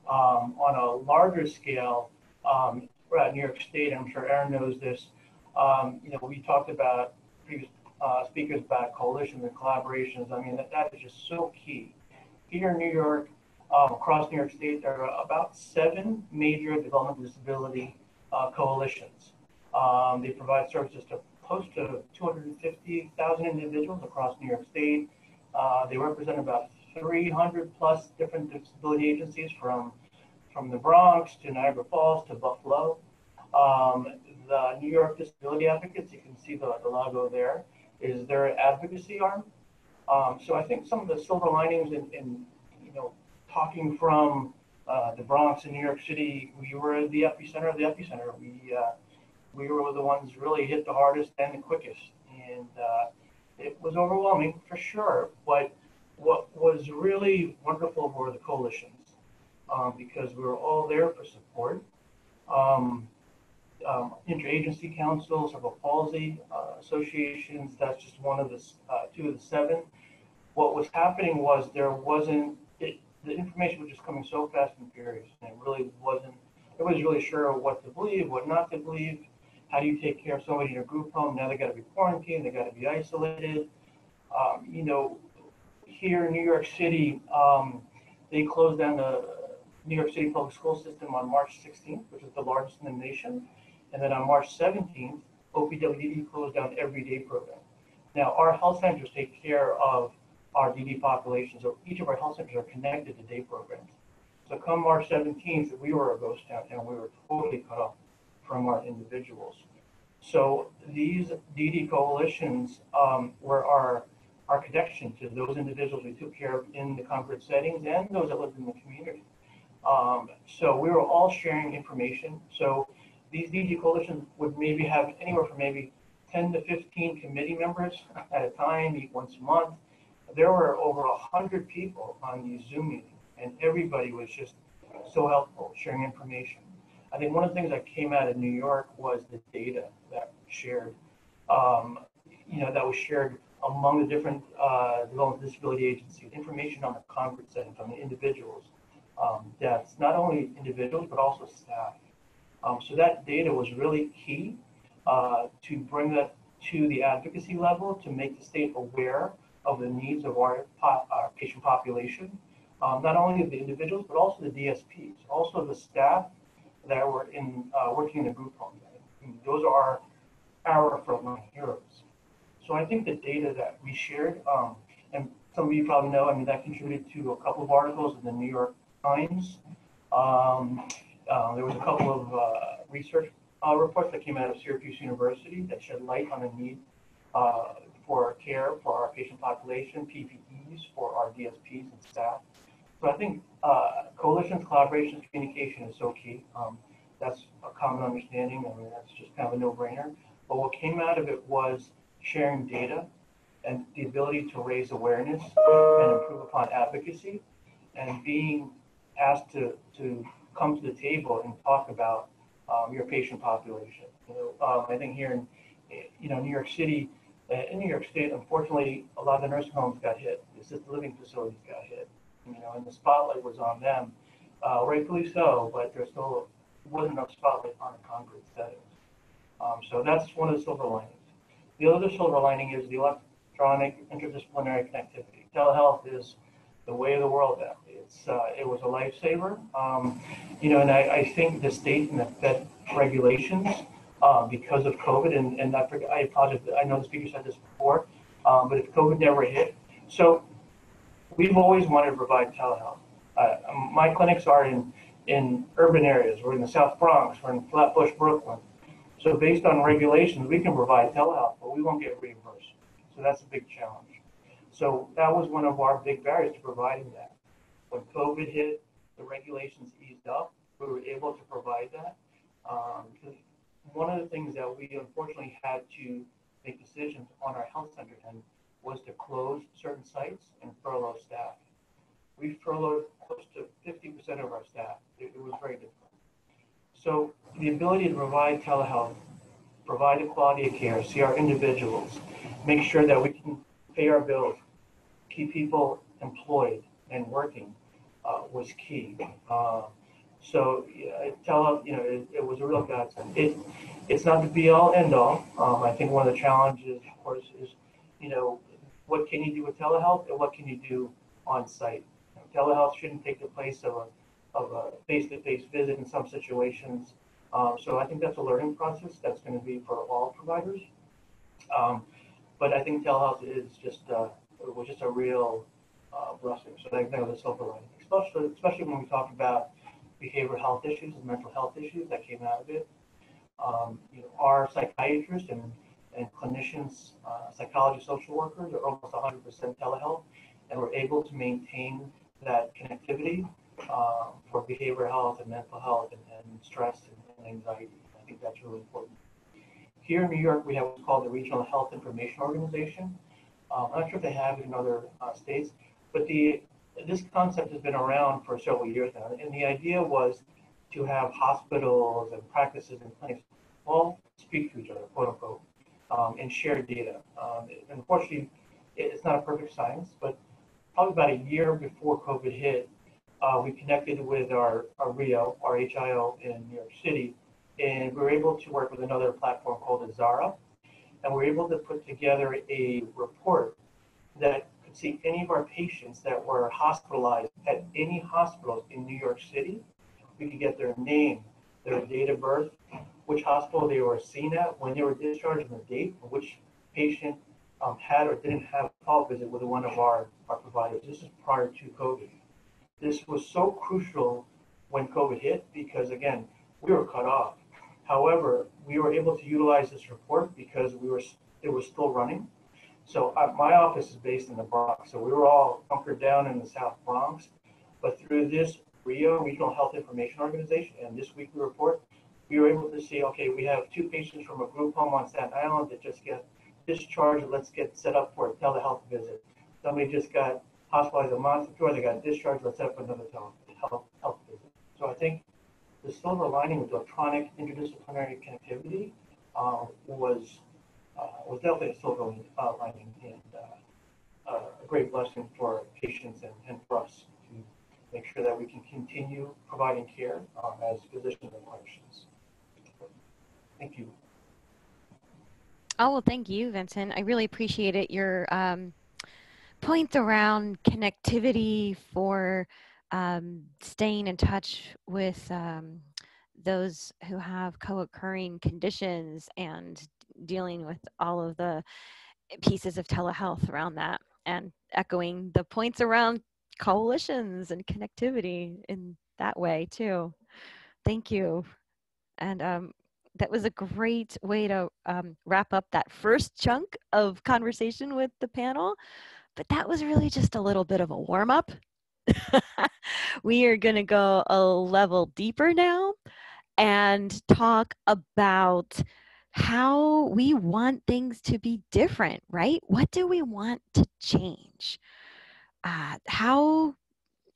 Um, on a larger scale, um, throughout New York State, I'm sure Aaron knows this, um, you know, we talked about previous uh, speakers about coalitions and collaborations. I mean, that, that is just so key. Here in New York, um, across New York State, there are about seven major development disability uh, coalitions. Um, they provide services to close to 250,000 individuals across New York State. Uh, they represent about 300 plus different disability agencies from, from the Bronx to Niagara Falls to Buffalo. Um, the New York Disability Advocates, you can see the, the logo there, is their advocacy arm. Um, so I think some of the silver linings in, in you know, talking from uh, the Bronx in New York City, we were the epicenter of the epicenter. We uh, we were the ones really hit the hardest and the quickest, and uh, it was overwhelming for sure. But what was really wonderful were the coalitions, um, because we were all there for support. Um, um, interagency council, cerebral palsy uh, associations. That's just one of the uh, two of the seven. What was happening was there wasn't it, the information was just coming so fast and furious, and it really wasn't. Everybody's really sure what to believe, what not to believe. How do you take care of somebody in a group home? Now they got to be quarantined, they got to be isolated. Um, you know, here in New York City, um, they closed down the New York City public school system on March 16th, which is the largest in the nation. And then on March 17th, OPWDD closed down every day program. Now, our health centers take care of our DD population, so each of our health centers are connected to day programs. So come March 17th, we were a ghost town and we were totally cut off from our individuals. So these DD coalitions um, were our, our connection to those individuals we took care of in the congregate settings and those that lived in the community. Um, so we were all sharing information. So these DD coalitions would maybe have anywhere from maybe 10 to 15 committee members at a time, meet once a month. There were over 100 people on these Zoom meetings, and everybody was just so helpful, sharing information. I think one of the things that came out of New York was the data that shared, um, you know, that was shared among the different uh, development disability agencies, information on the congregate settings, on the individuals, um, deaths, not only individuals, but also staff. Um, so that data was really key uh, to bring that to the advocacy level to make the state aware of the needs of our, our patient population, um, not only of the individuals, but also the DSPs, also the staff that were in uh, working in the group home. Those are our frontline heroes. So I think the data that we shared, um, and some of you probably know, I mean, that contributed to a couple of articles in the New York Times. Um, uh, there was a couple of uh, research uh, reports that came out of Syracuse University that shed light on the need uh, for care for our patient population, PPEs for our DSPs and staff. So I think uh, coalitions, collaborations, communication is so key. Um, that's a common understanding. I mean, that's just kind of a no-brainer. But what came out of it was sharing data and the ability to raise awareness and improve upon advocacy and being asked to, to come to the table and talk about um, your patient population. You know, um, I think here in you know New York City, uh, in New York State, unfortunately, a lot of the nursing homes got hit. The assisted living facilities got hit. You know, and the spotlight was on them, uh, rightfully so. But there still wasn't enough spotlight on the congregate settings. Um, so that's one of the silver linings. The other silver lining is the electronic interdisciplinary connectivity. Telehealth is the way of the world now. It's uh, it was a lifesaver, um, you know, and I, I, think the state and the Fed regulations uh, because of COVID. And, and I, forget, I apologize, I know the speaker said this before, um, but if COVID never hit. So we've always wanted to provide telehealth. Uh, my clinics are in, in urban areas. We're in the South Bronx. We're in Flatbush, Brooklyn. So based on regulations, we can provide telehealth, but we won't get reimbursed. So that's a big challenge. So that was one of our big barriers to providing that. When COVID hit, the regulations eased up. We were able to provide that. Um, one of the things that we unfortunately had to make decisions on our health center end was to close certain sites and furlough staff. We furloughed close to 50% of our staff. It, it was very difficult. So the ability to provide telehealth, provide a quality of care, see our individuals, make sure that we can pay our bills, keep people employed and working uh, was key. Uh, so yeah, telehealth, you know, it, it, was a real godsend. It, it's not the be all end all. Um, I think one of the challenges, of course, is, you know, what can you do with telehealth and what can you do on site? telehealth shouldn't take the place of a, of a face-to-face visit in some situations. Um, so I think that's a learning process that's going to be for all providers. Um, but I think telehealth is just uh, was just a real uh, blessing. So I think was a silver lining, especially especially when we talk about behavioral health issues and mental health issues that came out of it. Um, you know, our psychiatrists and and clinicians, uh, psychology, social workers are almost 100% telehealth, and we're able to maintain that connectivity uh, for behavioral health and mental health and, and stress and, and, anxiety. I think that's really important. Here in New York, we have what's called the Regional Health Information Organization. Um, I'm not sure if they have it in other uh, states, but the this concept has been around for several years now, and the idea was to have hospitals and practices and clinics all speak to each other, quote unquote, um, and share data. Um, unfortunately, it's not a perfect science, but probably about a year before COVID hit, uh, we connected with our, our RHIO, our HIO in New York City, and we were able to work with another platform called Azara, and we're able to put together a report that could see any of our patients that were hospitalized at any hospitals in New York City. We could get their name, their date of birth, which hospital they were seen at, when they were discharged, and the date, which patient um, had or didn't have a call visit with one of our, our providers. This is prior to COVID. This was so crucial when COVID hit because, again, we were cut off. However, we were able to utilize this report because we were it was still running. So uh, my office is based in the Bronx, so we were all bunkered down in the South Bronx. But through this RHIO Regional Health Information Organization and this weekly report, we were able to see, okay, we have two patients from a group home on Staten Island that just get discharged. Let's get set up for a telehealth visit. Somebody just got hospitalized a month before they got discharged. Let's set up another telehealth health visit. So I think the silver lining with electronic interdisciplinary connectivity uh, was uh, was definitely a silver uh, lining and uh, a great blessing for patients and, and for us to make sure that we can continue providing care um, as physicians and clinicians. Thank you. Oh, well, thank you, Vincent. I really appreciate it. Your um, points around connectivity for um, staying in touch with um, those who have co-occurring conditions and dealing with all of the pieces of telehealth around that and echoing the points around coalitions and connectivity in that way too. Thank you. And um, that was a great way to um, wrap up that first chunk of conversation with the panel. But that was really just a little bit of a warm up. we are going to go a level deeper now and talk about how we want things to be different, right? What do we want to change? Uh, how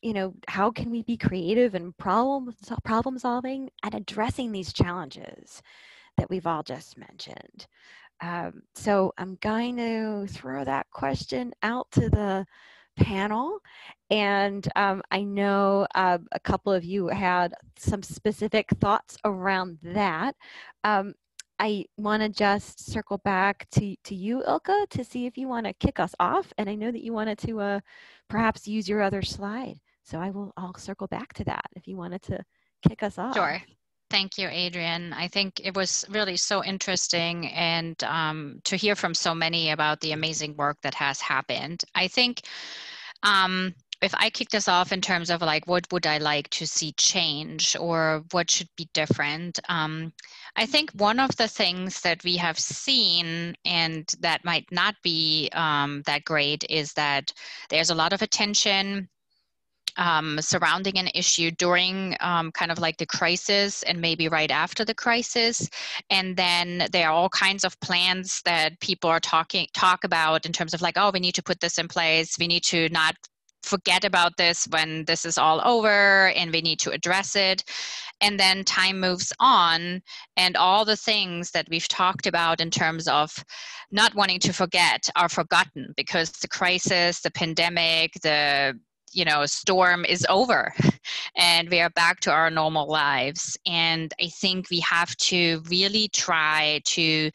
you know how can we be creative and problem problem solving and addressing these challenges that we've all just mentioned um, so i'm going to throw that question out to the panel and um, i know uh, a couple of you had some specific thoughts around that um, I want to just circle back to, to you, Ilka, to see if you want to kick us off. And I know that you wanted to uh, perhaps use your other slide. So I will, I'll circle back to that if you wanted to kick us off. Sure. Thank you, Adrienne. I think it was really so interesting and um, to hear from so many about the amazing work that has happened. I think um, if I kick this off in terms of like what would I like to see change or what should be different, um, I think one of the things that we have seen and that might not be um, that great is that there's a lot of attention um, surrounding an issue during um, kind of like the crisis and maybe right after the crisis. And then there are all kinds of plans that people are talking talk about in terms of like oh we need to put this in place. We need to not forget about this when this is all over and we need to address it. And then time moves on and all the things that we've talked about in terms of not wanting to forget are forgotten because the crisis the pandemic the you know storm is over and we are back to our normal lives. And i think we have to really try to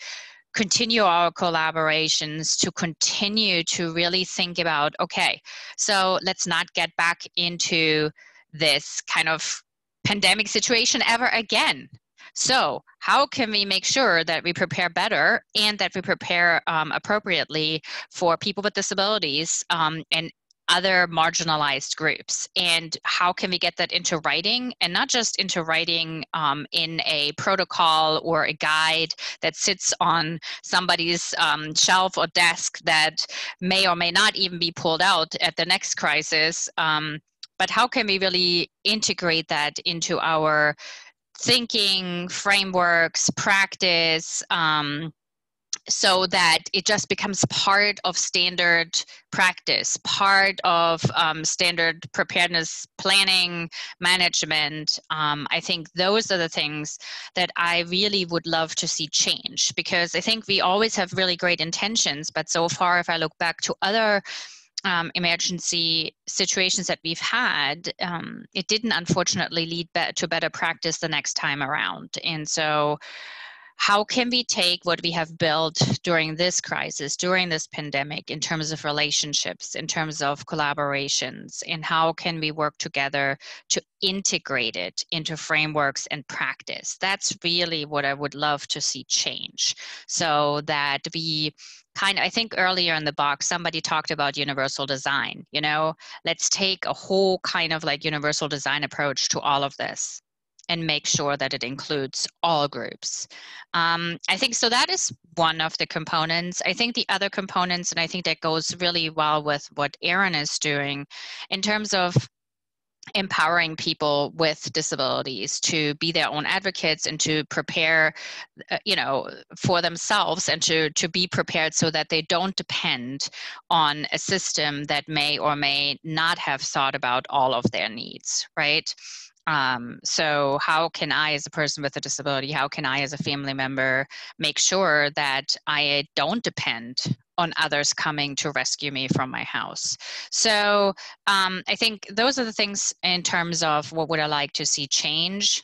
continue our collaborations to continue to really think about okay so let's not get back into this kind of pandemic situation ever again. So, how can we make sure that we prepare better and that we prepare um, appropriately for people with disabilities um, and other marginalized groups and how can we get that into writing and not just into writing um, in a protocol or a guide that sits on somebody's um, shelf or desk that may or may not even be pulled out at the next crisis um, but how can we really integrate that into our thinking frameworks practice um, so that it just becomes part of standard practice, part of um, standard preparedness planning management. Um, I think those are the things that I really would love to see change because I think we always have really great intentions, but so far, if I look back to other um, emergency situations that we've had, um, it didn't unfortunately lead be- to better practice the next time around. And so how can we take what we have built during this crisis, during this pandemic, in terms of relationships, in terms of collaborations, and how can we work together to integrate it into frameworks and practice? That's really what I would love to see change so that we kind of, I think earlier in the box, somebody talked about universal design. You know, let's take a whole kind of like universal design approach to all of this and make sure that it includes all groups. Um, I think so that is one of the components. I think the other components, and I think that goes really well with what Erin is doing in terms of empowering people with disabilities to be their own advocates and to prepare uh, you know for themselves and to to be prepared so that they don't depend on a system that may or may not have thought about all of their needs right um, so, how can I, as a person with a disability, how can I, as a family member, make sure that I don't depend on others coming to rescue me from my house? So, um, I think those are the things in terms of what would I like to see change.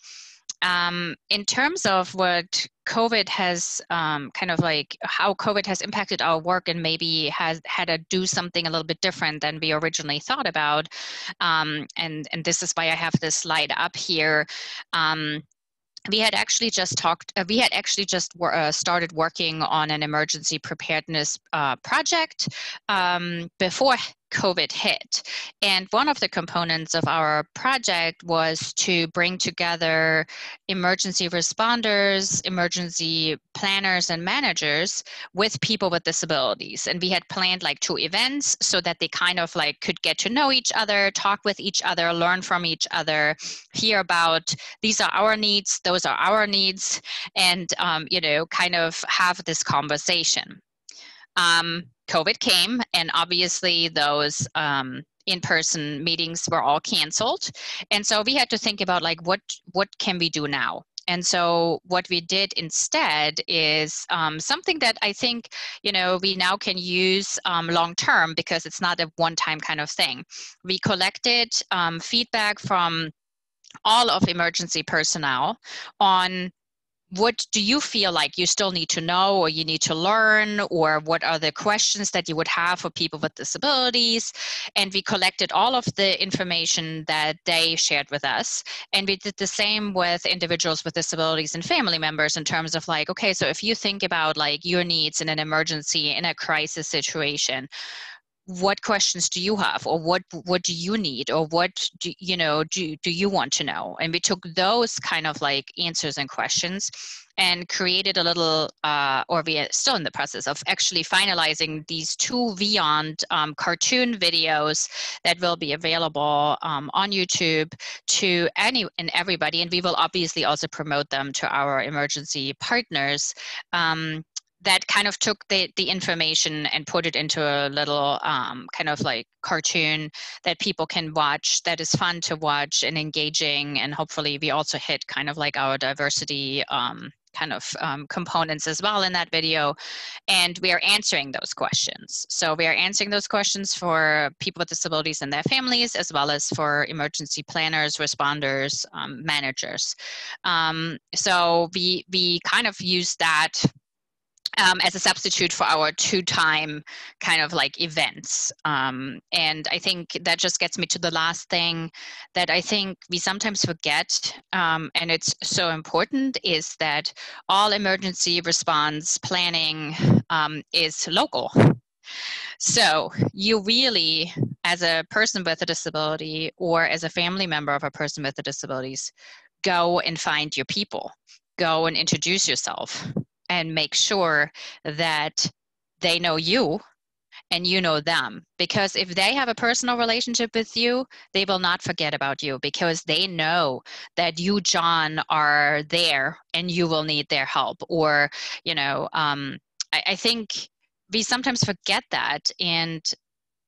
Um, in terms of what COVID has um, kind of like how COVID has impacted our work and maybe has had to do something a little bit different than we originally thought about, um, and and this is why I have this slide up here. Um, we had actually just talked uh, we had actually just uh, started working on an emergency preparedness uh, project um, before COVID hit. And one of the components of our project was to bring together emergency responders, emergency planners, and managers with people with disabilities. And we had planned like two events so that they kind of like could get to know each other, talk with each other, learn from each other, hear about these are our needs, those are our needs, and um, you know, kind of have this conversation. Um, COVID came, and obviously those um, in-person meetings were all canceled, and so we had to think about like what what can we do now. And so what we did instead is um, something that I think you know we now can use um, long term because it's not a one-time kind of thing. We collected um, feedback from all of emergency personnel on what do you feel like you still need to know or you need to learn? Or what are the questions that you would have for people with disabilities? And we collected all of the information that they shared with us. And we did the same with individuals with disabilities and family members in terms of like okay so if you think about like your needs in an emergency in a crisis situation what questions do you have or what what do you need or what do you know do, do you want to know? And we took those kind of like answers and questions and created a little uh, or we are still in the process of actually finalizing these two Vyond um, cartoon videos that will be available um, on youtube to any and everybody. And we will obviously also promote them to our emergency partners. Um, that kind of took the, the information and put it into a little um, kind of like cartoon that people can watch that is fun to watch and engaging and hopefully we also hit kind of like our diversity um, kind of um, components as well in that video. And we are answering those questions. So we are answering those questions for people with disabilities and their families as well as for emergency planners responders um, managers. Um, so we we kind of use that um, as a substitute for our two time kind of like events. Um, and I think that just gets me to the last thing that I think we sometimes forget, um, and it's so important, is that all emergency response planning um, is local. So you really, as a person with a disability or as a family member of a person with a disabilities, go and find your people. Go and introduce yourself and make sure that they know you and you know them. Because if they have a personal relationship with you they will not forget about you because they know that you john are there and you will need their help. Or you know um, I, I think we sometimes forget that and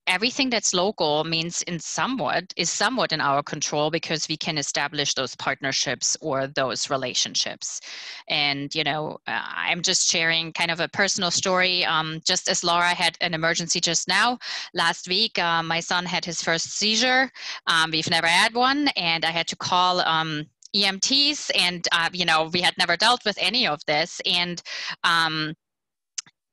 everything that's local means in somewhat is somewhat in our control because we can establish those partnerships or those relationships. And you know uh, i'm just sharing kind of a personal story. Um, just as laura had an emergency just now last week uh, my son had his first seizure. Um, we've never had one and i had to call um, EMTs, and uh, you know we had never dealt with any of this. And um,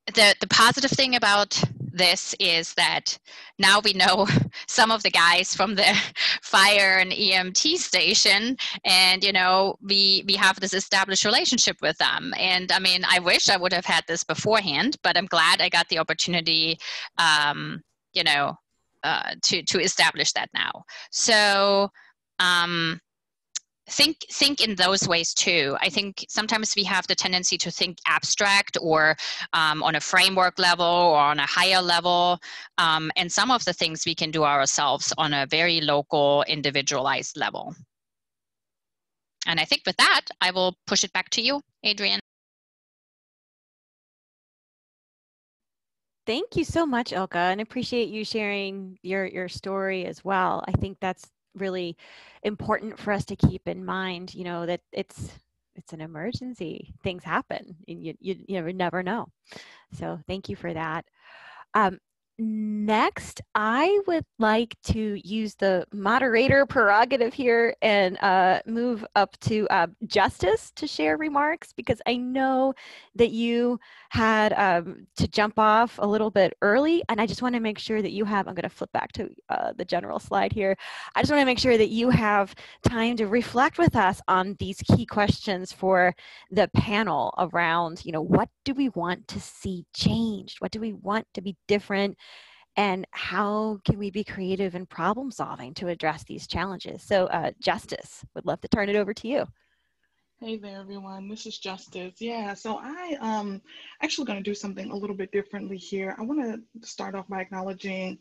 the the positive thing about this is that now we know some of the guys from the fire and EMT station, and you know we we have this established relationship with them. And I mean, I wish I would have had this beforehand, but I'm glad I got the opportunity. Um, you know, uh, to to establish that now. So. Um, think think in those ways too. I think sometimes we have the tendency to think abstract or um, on a framework level or on a higher level. Um, and some of the things we can do ourselves on a very local individualized level. And i think with that i will push it back to you adrienne. Thank you so much, Ilka, and appreciate you sharing your your story as well. I think that's really important for us to keep in mind you know that it's it's an emergency. Things happen and you, you, you never know. So thank you for that. Um, next, I would like to use the moderator prerogative here and uh, move up to uh, Justice to share remarks because I know that you had um, to jump off a little bit early and I just want to make sure that you have, I'm going to flip back to uh, the general slide here. I just want to make sure that you have time to reflect with us on these key questions for the panel around, you know, what do we want to see changed? What do we want to be different? And how can we be creative in problem solving to address these challenges? So, uh, Justice, would love to turn it over to you. Hey there, everyone. This is Justice. Yeah, so I um actually going to do something a little bit differently here. I want to start off by acknowledging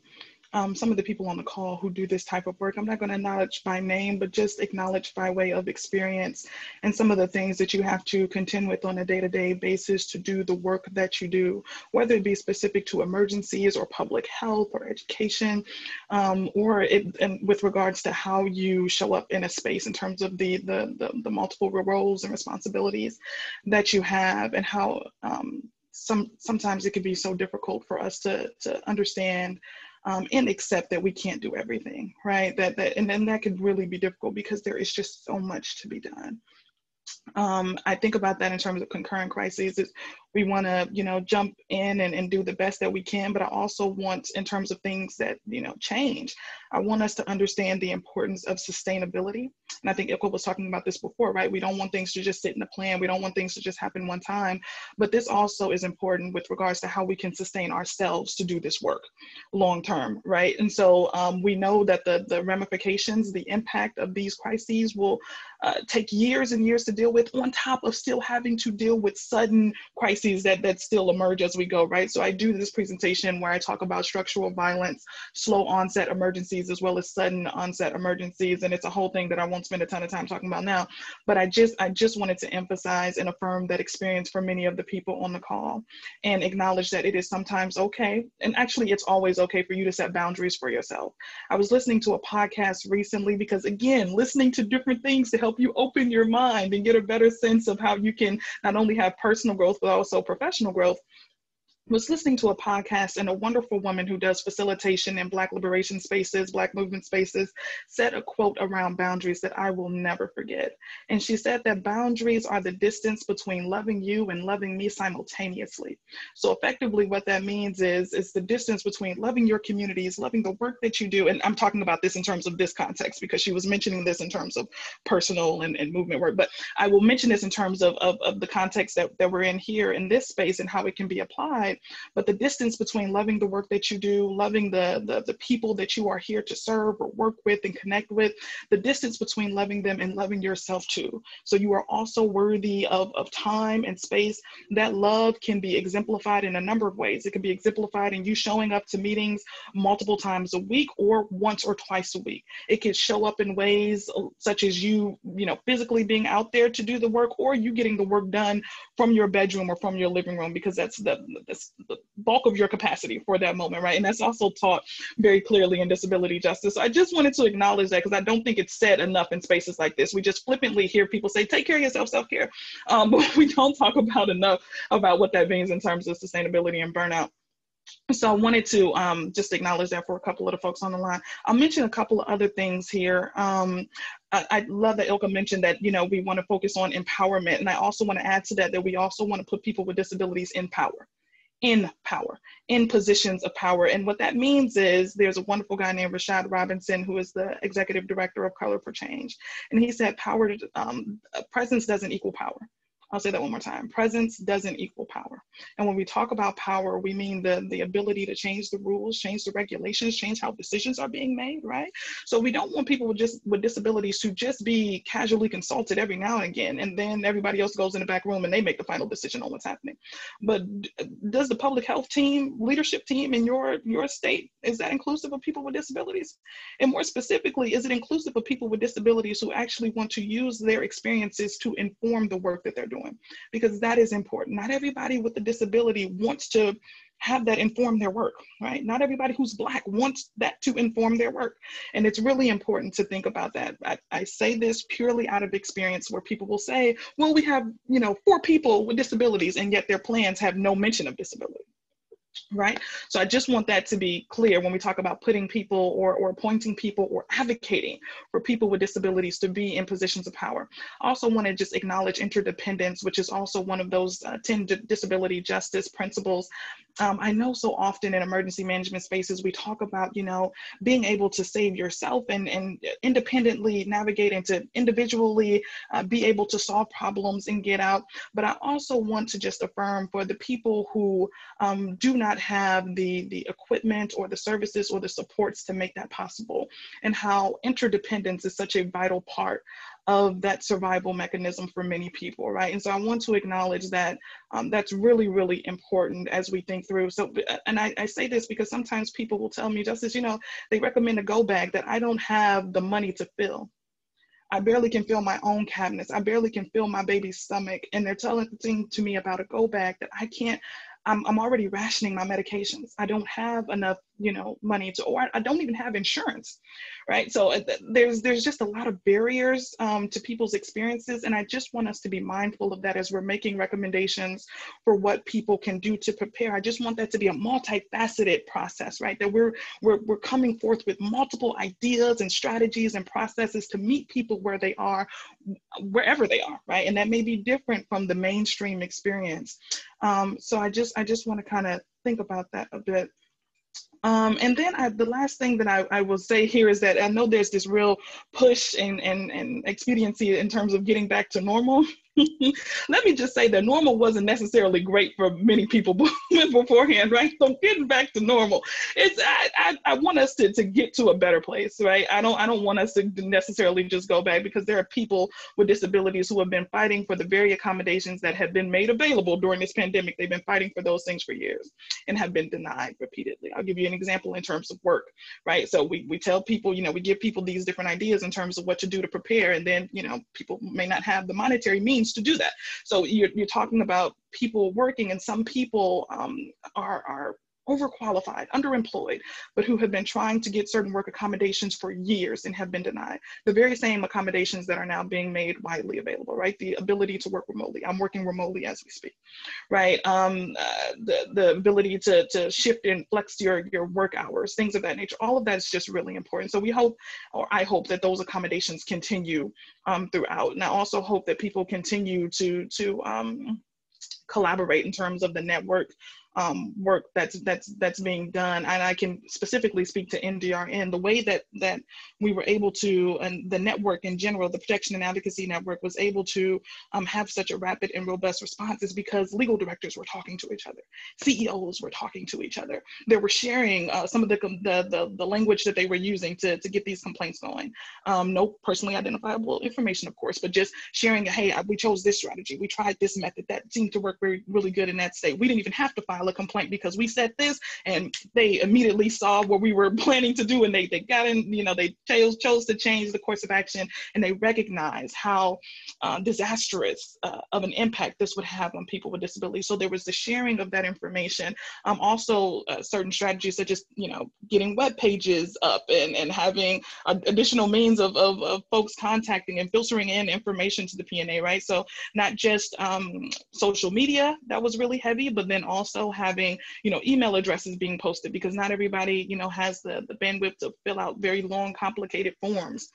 um, some of the people on the call who do this type of work. I'm not going to acknowledge by name, but just acknowledge by way of experience and some of the things that you have to contend with on a day to day basis to do the work that you do, whether it be specific to emergencies or public health or education, um, or it, and with regards to how you show up in a space in terms of the, the, the, the multiple roles and responsibilities that you have and how um, some sometimes it can be so difficult for us to to understand um, and accept that we can't do everything, right? That that and then that could really be difficult because there is just so much to be done. um, I think about that in terms of concurrent crises. Is we want to, you know, jump in and, and do the best that we can, but I also want, in terms of things that, you know, change, I want us to understand the importance of sustainability. And I think Ilka was talking about this before, right? We don't want things to just sit in a plan. We don't want things to just happen one time. But this also is important with regards to how we can sustain ourselves to do this work long term, right? And so um, we know that the, the ramifications, the impact of these crises will uh, take years and years to deal with on top of still having to deal with sudden crises that, that still emerge as we go, right? So I do this presentation where I talk about structural violence, slow onset emergencies, as well as sudden onset emergencies. And it's a whole thing that I won't spend a ton of time talking about now. But I just, I just wanted to emphasize and affirm that experience for many of the people on the call and acknowledge that it is sometimes okay. And actually it's always okay for you to set boundaries for yourself. I was listening to a podcast recently because again, listening to different things to help you open your mind and get a better sense of how you can not only have personal growth, but also professional growth was listening to a podcast and a wonderful woman who does facilitation in Black liberation spaces, Black movement spaces, said a quote around boundaries that I will never forget. And she said that boundaries are the distance between loving you and loving me simultaneously. So effectively what that means is, is the distance between loving your communities, loving the work that you do. And I'm talking about this in terms of this context because she was mentioning this in terms of personal and, and movement work. But I will mention this in terms of, of, of the context that, that we're in here in this space and how it can be applied but the distance between loving the work that you do, loving the, the, the people that you are here to serve or work with and connect with, the distance between loving them and loving yourself too. So you are also worthy of, of time and space. That love can be exemplified in a number of ways. It can be exemplified in you showing up to meetings multiple times a week or once or twice a week. It can show up in ways uh, such as you, you know, physically being out there to do the work or you getting the work done from your bedroom or from your living room because that's the, the the bulk of your capacity for that moment, right? And that's also taught very clearly in disability justice. So I just wanted to acknowledge that because I don't think it's said enough in spaces like this. We just flippantly hear people say, take care of yourself, self-care. Um, but we don't talk about enough about what that means in terms of sustainability and burnout. So I wanted to um, just acknowledge that for a couple of the folks on the line. I'll mention a couple of other things here. Um, I, I, love that Ilka mentioned that, you know, we want to focus on empowerment. And I also want to add to that, that we also want to put people with disabilities in power in power, in positions of power. And what that means is there's a wonderful guy named Rashad Robinson, who is the executive director of Color of Change. And he said, power, um, presence doesn't equal power. I'll say that one more time. Presence doesn't equal power. And when we talk about power, we mean the, the ability to change the rules, change the regulations, change how decisions are being made, right? So we don't want people with just with disabilities to just be casually consulted every now and again, and then everybody else goes in the back room and they make the final decision on what's happening. But does the public health team, leadership team in your, your state, is that inclusive of people with disabilities? And more specifically, is it inclusive of people with disabilities who actually want to use their experiences to inform the work that they're doing? Doing because that is important. Not everybody with a disability wants to have that inform their work, right? Not everybody who's Black wants that to inform their work. And it's really important to think about that. I, I, say this purely out of experience where people will say, well, we have, you know, four people with disabilities and yet their plans have no mention of disability right? So I just want that to be clear when we talk about putting people or, or appointing people or advocating for people with disabilities to be in positions of power. I also want to just acknowledge interdependence, which is also one of those uh, 10 disability justice principles um, I know so often in emergency management spaces, we talk about, you know, being able to save yourself and, and independently navigate and to individually uh, be able to solve problems and get out. But I also want to just affirm for the people who um, do not have the, the equipment or the services or the supports to make that possible and how interdependence is such a vital part of that survival mechanism for many people, right? And so I want to acknowledge that um, that's really, really important as we think through. So, uh, and I, I say this because sometimes people will tell me, Justice, you know, they recommend a go bag that I don't have the money to fill. I barely can fill my own cabinets. I barely can fill my baby's stomach. And they're telling the to me about a go bag that I can't, I'm, I'm already rationing my medications. I don't have enough you know, money to, or I don't even have insurance, right? So uh, there's there's just a lot of barriers um, to people's experiences, and I just want us to be mindful of that as we're making recommendations for what people can do to prepare. I just want that to be a multifaceted process, right? That we're we're we're coming forth with multiple ideas and strategies and processes to meet people where they are, wherever they are, right? And that may be different from the mainstream experience. Um, so I just I just want to kind of think about that a bit. Um, and then I, the last thing that I, I, will say here is that I know there's this real push and, and, and expediency in terms of getting back to normal. let me just say that normal wasn't necessarily great for many people beforehand, right? So getting back to normal, it's I, I, I, want us to, to get to a better place, right? I don't I don't want us to necessarily just go back because there are people with disabilities who have been fighting for the very accommodations that have been made available during this pandemic. They've been fighting for those things for years and have been denied repeatedly. I'll give you an example in terms of work, right? So we, we tell people, you know, we give people these different ideas in terms of what to do to prepare, and then you know people may not have the monetary means means to do that. So you're, you're talking about people working and some people um, are, are overqualified, underemployed, but who have been trying to get certain work accommodations for years and have been denied. The very same accommodations that are now being made widely available, right? The ability to work remotely. I'm working remotely as we speak, right? Um, uh, the, the ability to, to shift and flex your, your work hours, things of that nature. All of that is just really important. So we hope, or I hope that those accommodations continue um, throughout. And I also hope that people continue to, to um, collaborate in terms of the network um, work that's that's that's being done, and I can specifically speak to NDRN. The way that that we were able to, and the network in general, the Protection and Advocacy Network, was able to um, have such a rapid and robust response is because legal directors were talking to each other, CEOs were talking to each other. They were sharing uh, some of the, the, the the language that they were using to to get these complaints going. Um, no personally identifiable information, of course, but just sharing. Hey, we chose this strategy. We tried this method that seemed to work very really good in that state. We didn't even have to file file a complaint because we said this and they immediately saw what we were planning to do and they, they got in, you know, they chose, chose to change the course of action and they recognize how uh, disastrous uh, of an impact this would have on people with disabilities. So there was the sharing of that information. Um, also uh, certain strategies such as, you know, getting web pages up and, and having additional means of, of, of folks contacting and filtering in information to the P&A, right? So not just um, social media that was really heavy, but then also having, you know, email addresses being posted because not everybody, you know, has the, the bandwidth to fill out very long, complicated forms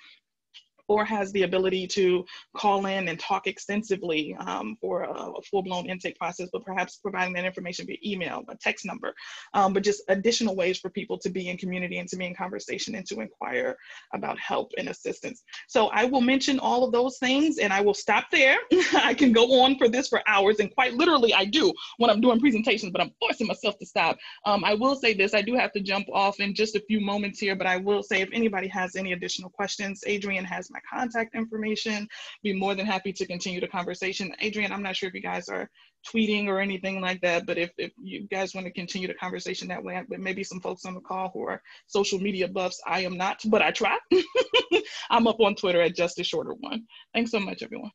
or has the ability to call in and talk extensively um, for a, a full-blown intake process, but perhaps providing that information via email, a text number, um, but just additional ways for people to be in community and to be in conversation and to inquire about help and assistance. So I will mention all of those things and I will stop there. I can go on for this for hours and quite literally I do when I'm doing presentations, but I'm forcing myself to stop. Um, I will say this, I do have to jump off in just a few moments here, but I will say if anybody has any additional questions, Adrienne has my my contact information. Be more than happy to continue the conversation. Adrienne, I'm not sure if you guys are tweeting or anything like that, but if, if you guys want to continue the conversation that way, but maybe some folks on the call who are social media buffs, I am not, but I try. I'm up on Twitter at Justice Shorter One. Thanks so much, everyone.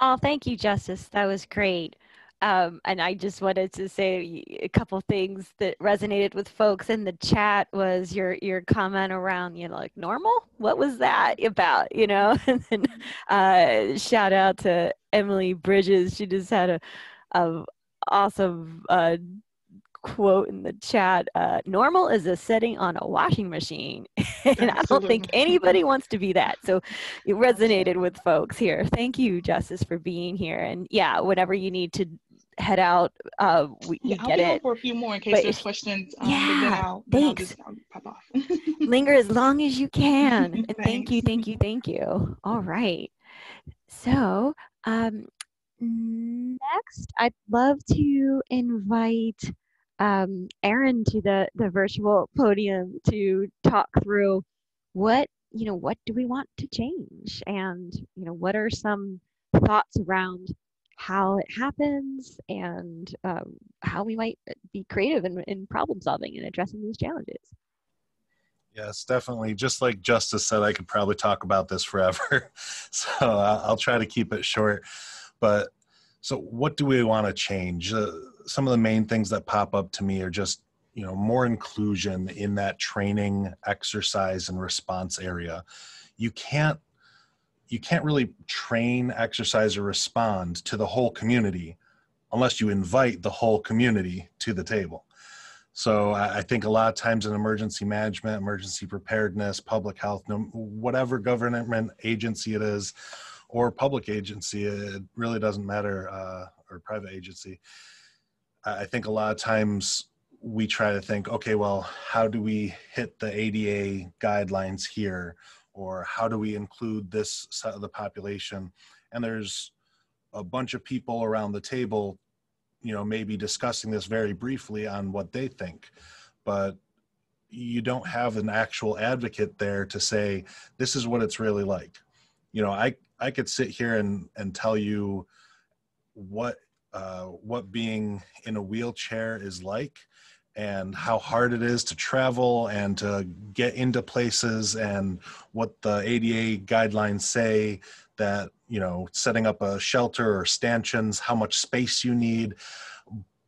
Oh, thank you, Justice. That was great. Um, and I just wanted to say a couple things that resonated with folks in the chat was your your comment around you know like normal. What was that about? You know, and then uh, shout out to Emily Bridges. She just had a, a awesome uh, quote in the chat uh, normal is a setting on a washing machine. And i don't think anybody wants to be that. So it resonated with folks here. Thank you justice for being here. And yeah whenever you need to head out. Uh, we, yeah, we get it. for a few more in case but, there's questions. Um, yeah, I'll, thanks. I'll just, I'll pop off. Linger as long as you can. and thank you, thank you, thank you. All right. So um, next, I'd love to invite um, Aaron to the the virtual podium to talk through what you know what do we want to change and you know what are some thoughts around how it happens and um, how we might uh, be creative in, in problem solving and addressing these challenges. Yes, definitely. Just like Justice said, I could probably talk about this forever. so I'll try to keep it short. But so, what do we want to change? Uh, some of the main things that pop up to me are just you know more inclusion in that training exercise and response area you can't you can't really train exercise or respond to the whole community unless you invite the whole community to the table so I think a lot of times in emergency management, emergency preparedness, public health, whatever government agency it is, or public agency, it really doesn't matter, uh, or private agency. I think a lot of times we try to think, okay, well, how do we hit the ADA guidelines here? Or how do we include this set of the population? And there's a bunch of people around the table, you know, maybe discussing this very briefly on what they think. But you don't have an actual advocate there to say, this is what it's really like. You know, I, I could sit here and, and tell you what uh, what being in a wheelchair is like and how hard it is to travel and to get into places and what the ADA guidelines say that you know setting up a shelter or stanchions how much space you need.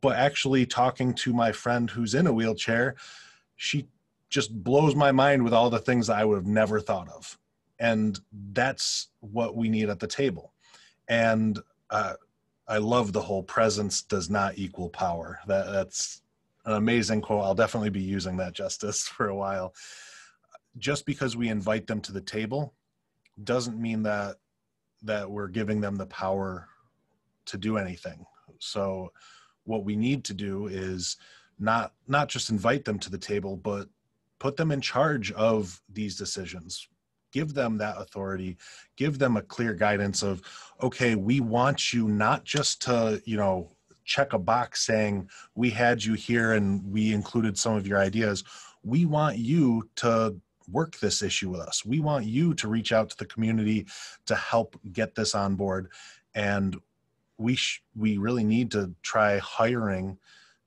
But actually talking to my friend who's in a wheelchair she just blows my mind with all the things that I would have never thought of. And that's what we need at the table. And uh, I love the whole presence does not equal power. That that's an amazing quote. I'll definitely be using that justice for a while. Just because we invite them to the table doesn't mean that that we're giving them the power to do anything. So what we need to do is not not just invite them to the table but put them in charge of these decisions give them that authority give them a clear guidance of okay we want you not just to you know check a box saying we had you here and we included some of your ideas. We want you to work this issue with us. We want you to reach out to the community to help get this on board. And we sh- we really need to try hiring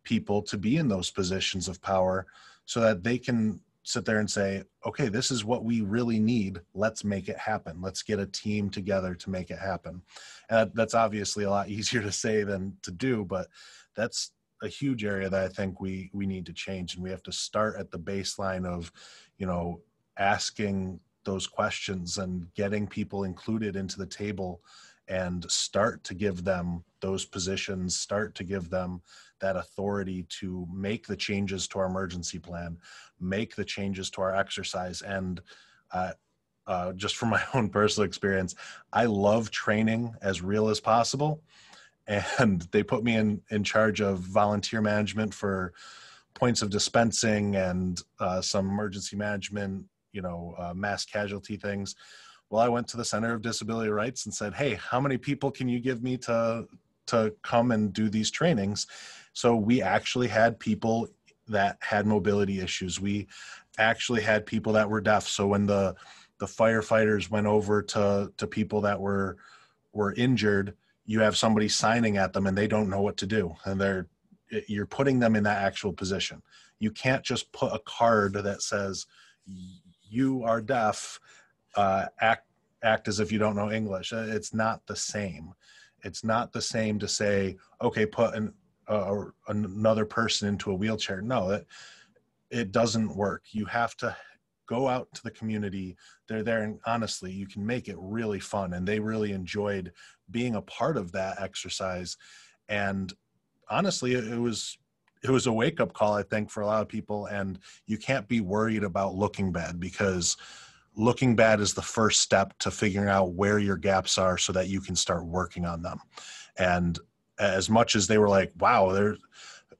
people to be in those positions of power so that they can sit there and say, okay, this is what we really need. Let's make it happen. Let's get a team together to make it happen. And that's obviously a lot easier to say than to do, but that's a huge area that I think we we need to change, and we have to start at the baseline of, you know, asking those questions and getting people included into the table and start to give them those positions start to give them that authority to make the changes to our emergency plan make the changes to our exercise. And uh, uh, just from my own personal experience i love training as real as possible. And they put me in in charge of volunteer management for points of dispensing and uh, some emergency management you know uh, mass casualty things. Well i went to the center of disability rights and said hey how many people can you give me to to come and do these trainings so we actually had people that had mobility issues. We actually had people that were deaf. So when the the firefighters went over to to people that were were injured, you have somebody signing at them and they don't know what to do, and they're you're putting them in that actual position. You can't just put a card that says you are deaf. Uh, act act as if you don't know English. It's not the same. It's not the same to say, okay, put an uh, another person into a wheelchair. No, it, it doesn't work. You have to go out to the community. They're there, and honestly, you can make it really fun. And they really enjoyed being a part of that exercise. And honestly, it, it was it was a wake up call, I think, for a lot of people. And you can't be worried about looking bad because looking bad is the first step to figuring out where your gaps are so that you can start working on them. And as much as they were like, wow, there,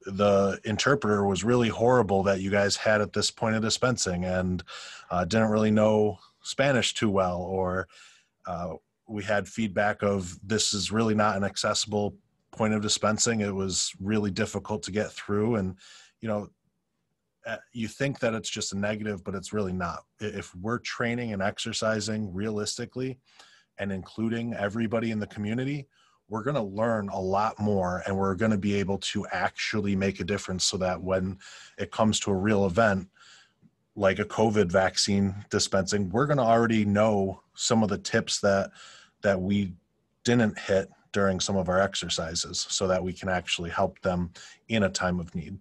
the interpreter was really horrible that you guys had at this point of dispensing and uh, didn't really know Spanish too well, or uh, we had feedback of this is really not an accessible point of dispensing. It was really difficult to get through, and you know, uh, you think that it's just a negative, but it's really not. If we're training and exercising realistically, and including everybody in the community, we're going to learn a lot more and we're going to be able to actually make a difference so that when it comes to a real event like a covid vaccine dispensing we're going to already know some of the tips that that we didn't hit during some of our exercises so that we can actually help them in a time of need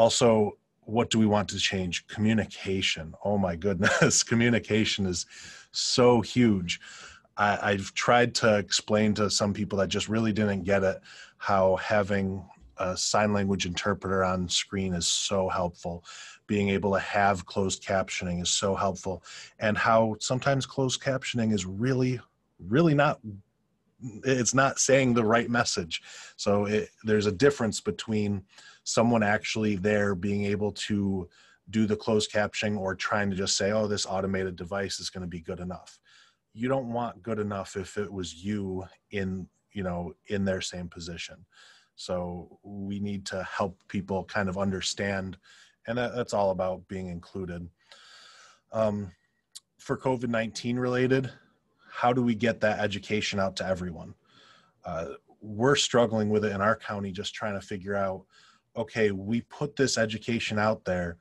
also, what do we want to change? Communication. Oh my goodness, communication is so huge. I, I've tried to explain to some people that just really didn't get it how having a sign language interpreter on screen is so helpful. Being able to have closed captioning is so helpful, and how sometimes closed captioning is really, really not. It's not saying the right message. So it, there's a difference between someone actually there being able to do the closed captioning or trying to just say, oh, this automated device is going to be good enough. You don't want good enough if it was you in, you know, in their same position. So we need to help people kind of understand, and that, that's all about being included. Um, for COVID 19 related, how do we get that education out to everyone? Uh, we're struggling with it in our county, just trying to figure out okay, we put this education out there,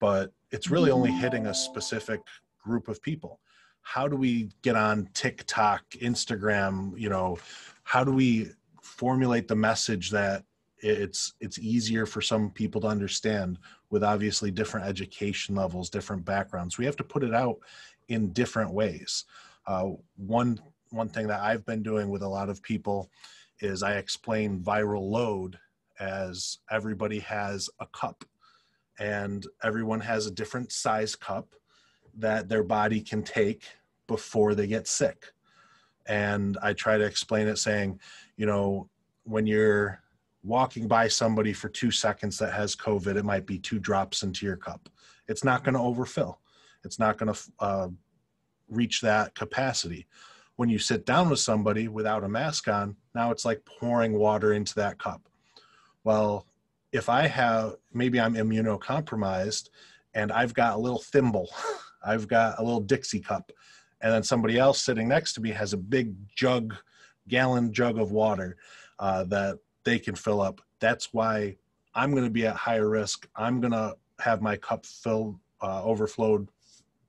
but it's really only hitting a specific group of people. How do we get on TikTok, Instagram, you know, how do we formulate the message that it's it's easier for some people to understand with obviously different education levels, different backgrounds. We have to put it out in different ways. Uh, one one thing that I've been doing with a lot of people is I explain viral load as everybody has a cup and everyone has a different size cup that their body can take before they get sick. And I try to explain it saying, you know, when you're walking by somebody for two seconds that has COVID, it might be two drops into your cup. It's not going to overfill, it's not going to uh, reach that capacity. When you sit down with somebody without a mask on, now it's like pouring water into that cup well, if I have, maybe I'm immunocompromised and I've got a little thimble, I've got a little Dixie cup, and then somebody else sitting next to me has a big jug, gallon jug of water uh, that they can fill up. That's why I'm going to be at higher risk. I'm going to have my cup filled, uh, overflowed,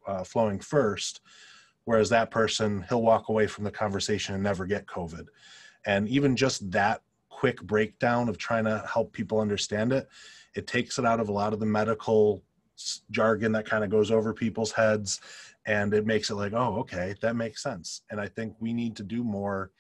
uh, flowing first. Whereas that person, he'll walk away from the conversation and never get COVID. And even just that quick breakdown of trying to help people understand it it takes it out of a lot of the medical jargon that kind of goes over people's heads and it makes it like oh okay that makes sense. And i think we need to do more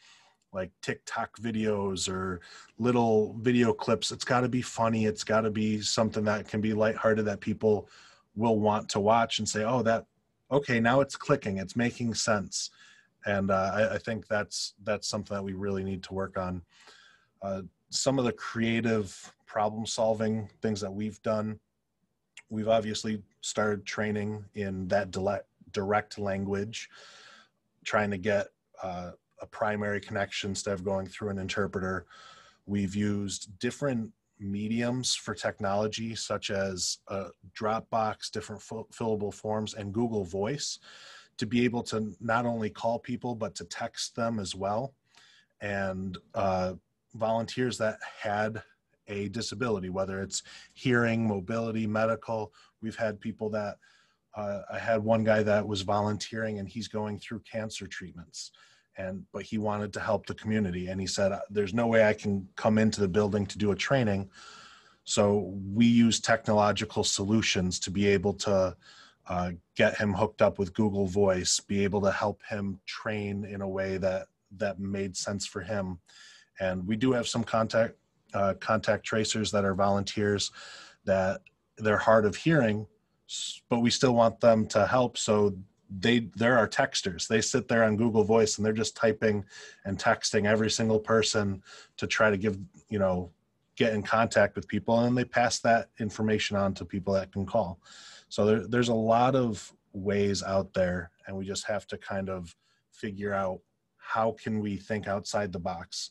like tiktok videos or little video clips. It's got to be funny. It's got to be something that can be lighthearted that people will want to watch and say oh that okay now it's clicking. It's making sense. And uh, I, I think that's that's something that we really need to work on. Uh, some of the creative problem solving things that we've done, we've obviously started training in that direct language, trying to get uh, a primary connection instead of going through an interpreter. We've used different mediums for technology, such as uh, Dropbox, different fillable forms, and Google Voice to be able to not only call people, but to text them as well. And uh, volunteers that had a disability, whether it's hearing, mobility, medical. We've had people that uh, I had one guy that was volunteering and he's going through cancer treatments. And but he wanted to help the community and he said uh, there's no way I can come into the building to do a training. So we use technological solutions to be able to uh, get him hooked up with Google Voice be able to help him train in a way that that made sense for him. And we do have some contact uh, contact tracers that are volunteers that they're hard of hearing, but we still want them to help. So they they're our texters. They sit there on Google Voice and they're just typing and texting every single person to try to give you know get in contact with people, and they pass that information on to people that can call. So there, there's a lot of ways out there, and we just have to kind of figure out how can we think outside the box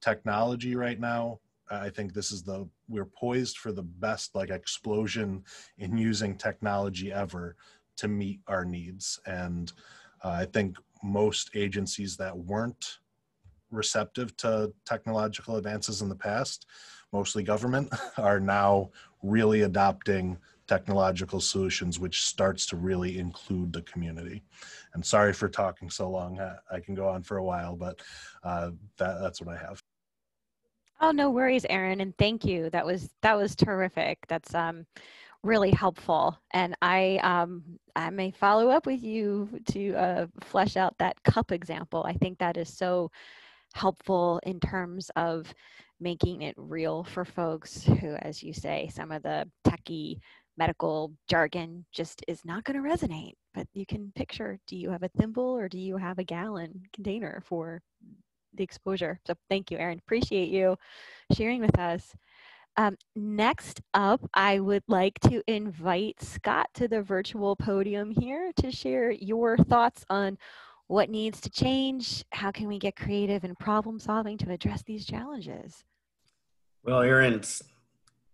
technology right now i think this is the we're poised for the best like explosion in using technology ever to meet our needs. And uh, i think most agencies that weren't receptive to technological advances in the past mostly government are now really adopting technological solutions which starts to really include the community. And sorry for talking so long. I, I can go on for a while but uh, that, that's what i have Oh, no worries, Aaron, and thank you. That was that was terrific. That's um, really helpful, and I um, I may follow up with you to uh, flesh out that cup example. I think that is so helpful in terms of making it real for folks who, as you say, some of the techie medical jargon just is not going to resonate. But you can picture do you have a thimble or do you have a gallon container for the exposure? So thank you, Aaron. Appreciate you sharing with us. Um, next up, I would like to invite Scott to the virtual podium here to share your thoughts on what needs to change, how can we get creative and problem solving to address these challenges? Well, Aaron's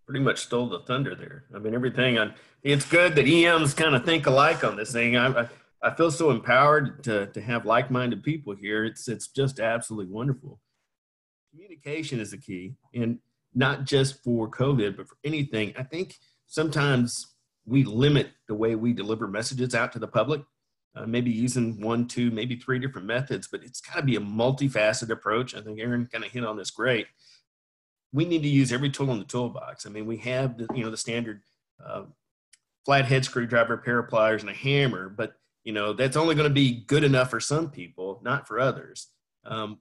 pretty much stole the thunder there. I mean, everything on it's good that EMs kind of think alike on this thing. I, I, I feel so empowered to, to have like-minded people here. It's, it's just absolutely wonderful. Communication is the key and not just for COVID, but for anything. I think sometimes we limit the way we deliver messages out to the public, uh, maybe using one, two, maybe three different methods, but it's got to be a multifaceted approach. I think Aaron kind of hit on this great we need to use every tool in the toolbox. I mean, we have the, you know, the standard uh, flathead screwdriver, pair of pliers, and a hammer, but you know, that's only going to be good enough for some people, not for others. Um,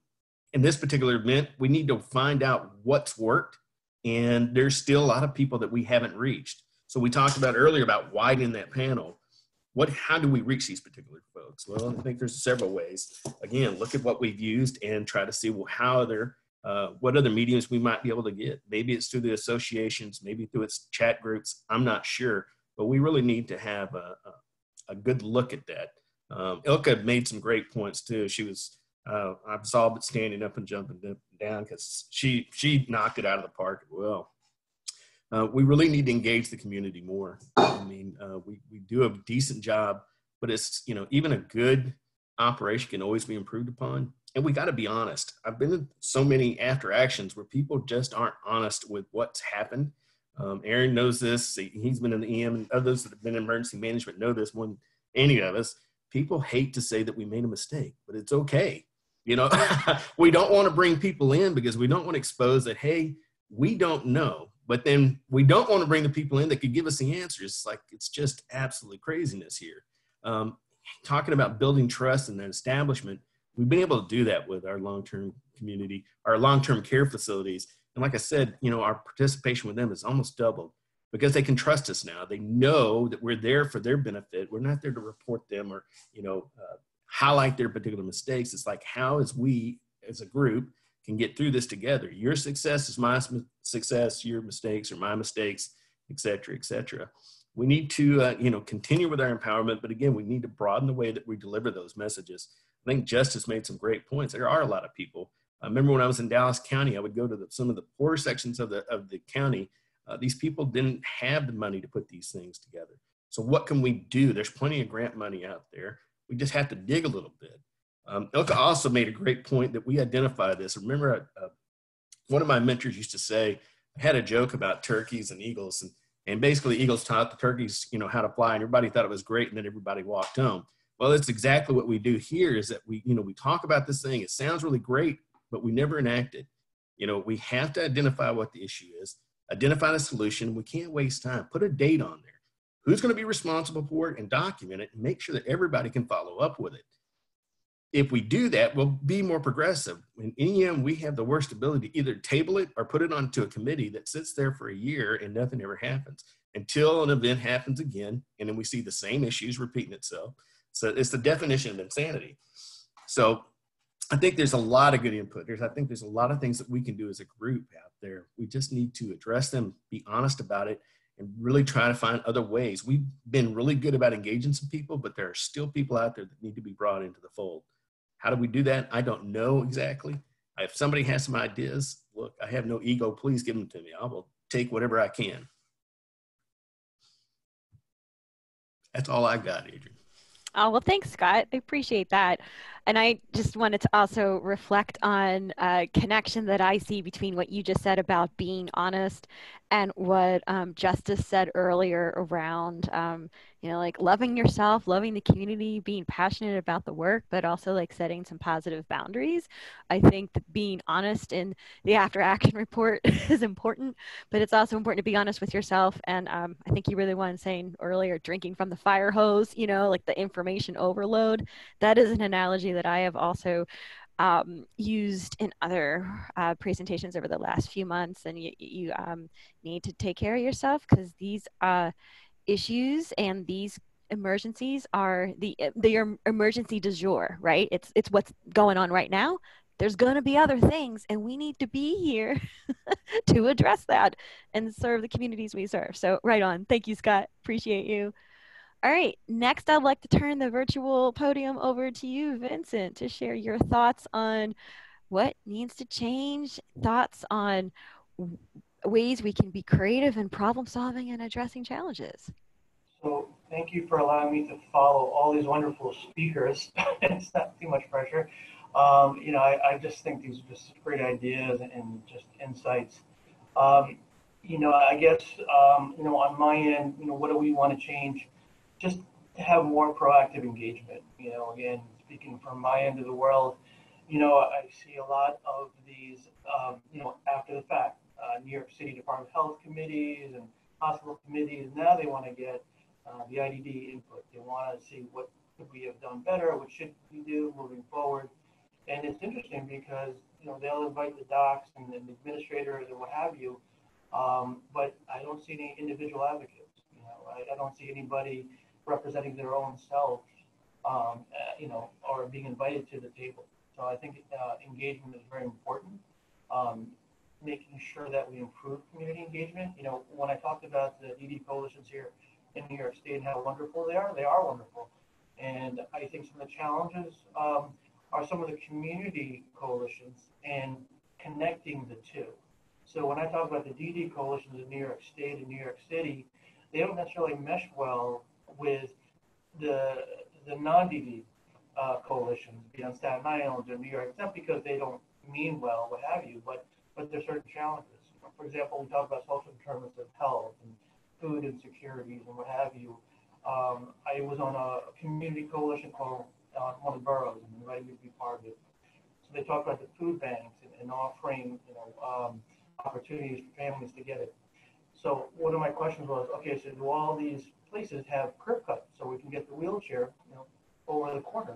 in this particular event, we need to find out what's worked, and there's still a lot of people that we haven't reached. So we talked about earlier about widening that panel. What, how do we reach these particular folks? Well, I think there's several ways. Again, look at what we've used and try to see well, how they're uh, what other mediums we might be able to get. Maybe it's through the associations, maybe through its chat groups. I'm not sure, but we really need to have a, a, a good look at that. Um, Ilka made some great points too. She was, uh, I saw it standing up and jumping down because she she knocked it out of the park well. Uh, we really need to engage the community more. I mean, uh, we we do a decent job, but it's you know even a good operation can always be improved upon and we got to be honest. I've been in so many after actions where people just aren't honest with what's happened. Um, Aaron knows this. He's been in the EM, and others that have been in emergency management know this more than any of us. People hate to say that we made a mistake, but it's okay. You know, we don't want to bring people in because we don't want to expose that, hey, we don't know. But then we don't want to bring the people in that could give us the answers. It's like it's just absolutely craziness here. Um, talking about building trust and that establishment, we've been able to do that with our long-term community, our long-term care facilities. And like I said, you know, our participation with them is almost doubled because they can trust us now. They know that we're there for their benefit. We're not there to report them or, you know, uh, highlight their particular mistakes. It's like how as we as a group can get through this together. Your success is my success, your mistakes are my mistakes, et cetera, et cetera. We need to, uh, you know, continue with our empowerment, but again, we need to broaden the way that we deliver those messages. I think Justice made some great points. There are a lot of people. I remember when I was in Dallas County, I would go to the, some of the poorer sections of the, of the county. Uh, these people didn't have the money to put these things together. So what can we do? There's plenty of grant money out there. We just have to dig a little bit. Um, Ilka also made a great point that we identify this. Remember, uh, one of my mentors used to say, I had a joke about turkeys and eagles, and, and basically eagles taught the turkeys, you know, how to fly, and everybody thought it was great, and then everybody walked home. Well, it's exactly what we do here is that we, you know, we talk about this thing. It sounds really great, but we never enact it. You know, we have to identify what the issue is, identify the solution. We can't waste time. Put a date on there. Who's going to be responsible for it and document it and make sure that everybody can follow up with it. If we do that, we'll be more progressive. In EM, we have the worst ability to either table it or put it onto a committee that sits there for a year and nothing ever happens until an event happens again. And then we see the same issues repeating itself so it's the definition of insanity. So I think there's a lot of good input. There's, I think there's a lot of things that we can do as a group out there. We just need to address them, be honest about it, and really try to find other ways. We've been really good about engaging some people, but there are still people out there that need to be brought into the fold. How do we do that? I don't know exactly. If somebody has some ideas, look, I have no ego. Please give them to me. I will take whatever I can. That's all I got, Adrienne. Oh, well, thanks, Scott. I appreciate that. And I just wanted to also reflect on a connection that I see between what you just said about being honest and what um, Justice said earlier around um, you know, like loving yourself, loving the community, being passionate about the work, but also like setting some positive boundaries. I think that being honest in the after action report is important, but it's also important to be honest with yourself. And um, I think you really wanted saying earlier, drinking from the fire hose, you know, like the information overload. That is an analogy that I have also um, used in other uh, presentations over the last few months. And you, you um, need to take care of yourself because these uh, issues and these emergencies are the the emergency du jour, right? It's it's what's going on right now. There's going to be other things, and we need to be here to address that and serve the communities we serve. So, right on. Thank you, Scott. Appreciate you. All right, next I'd like to turn the virtual podium over to you, Vincent, to share your thoughts on what needs to change, thoughts on ways we can be creative in problem solving and addressing challenges. So thank you for allowing me to follow all these wonderful speakers. it's not too much pressure. Um, you know, I, I, just think these are just great ideas and just insights. Um, you know, I guess, um, you know, on my end, you know, what do we want to change? just to have more proactive engagement. You know, again, speaking from my end of the world, you know, I see a lot of these, um, you know, after the fact, uh, New York City Department of Health committees and hospital committees. Now they want to get uh, the IDD input. They want to see what could we have done better, what should we do moving forward. And it's interesting because you know they'll invite the docs and, the administrators and what have you, um, but I don't see any individual advocates. You know, I, I don't see anybody representing their own self, um, uh, you know, or being invited to the table. So I think uh, engagement is very important. Um, making sure that we improve community engagement. You know, when I talked about the DD coalitions here in New York State and how wonderful they are, they are wonderful. And I think some of the challenges um, are some of the community coalitions and connecting the two. So when I talk about the DD coalitions in New York State and New York City, they don't necessarily mesh well with the the non-DD uh, coalitions, be on Staten Island or New York. It's not because they don't mean well, what have you, but but there's certain challenges. For example, we talk about social determinants of health and food insecurities and what have you. Um, I was on a community coalition called uh, one of the boroughs and invited me to be part of it. So they talked about the food banks and, and offering, you know, um, opportunities for families to get it. So one of my questions was, okay, so do all these places have curb cuts so we can get the wheelchair, you know, over the corner.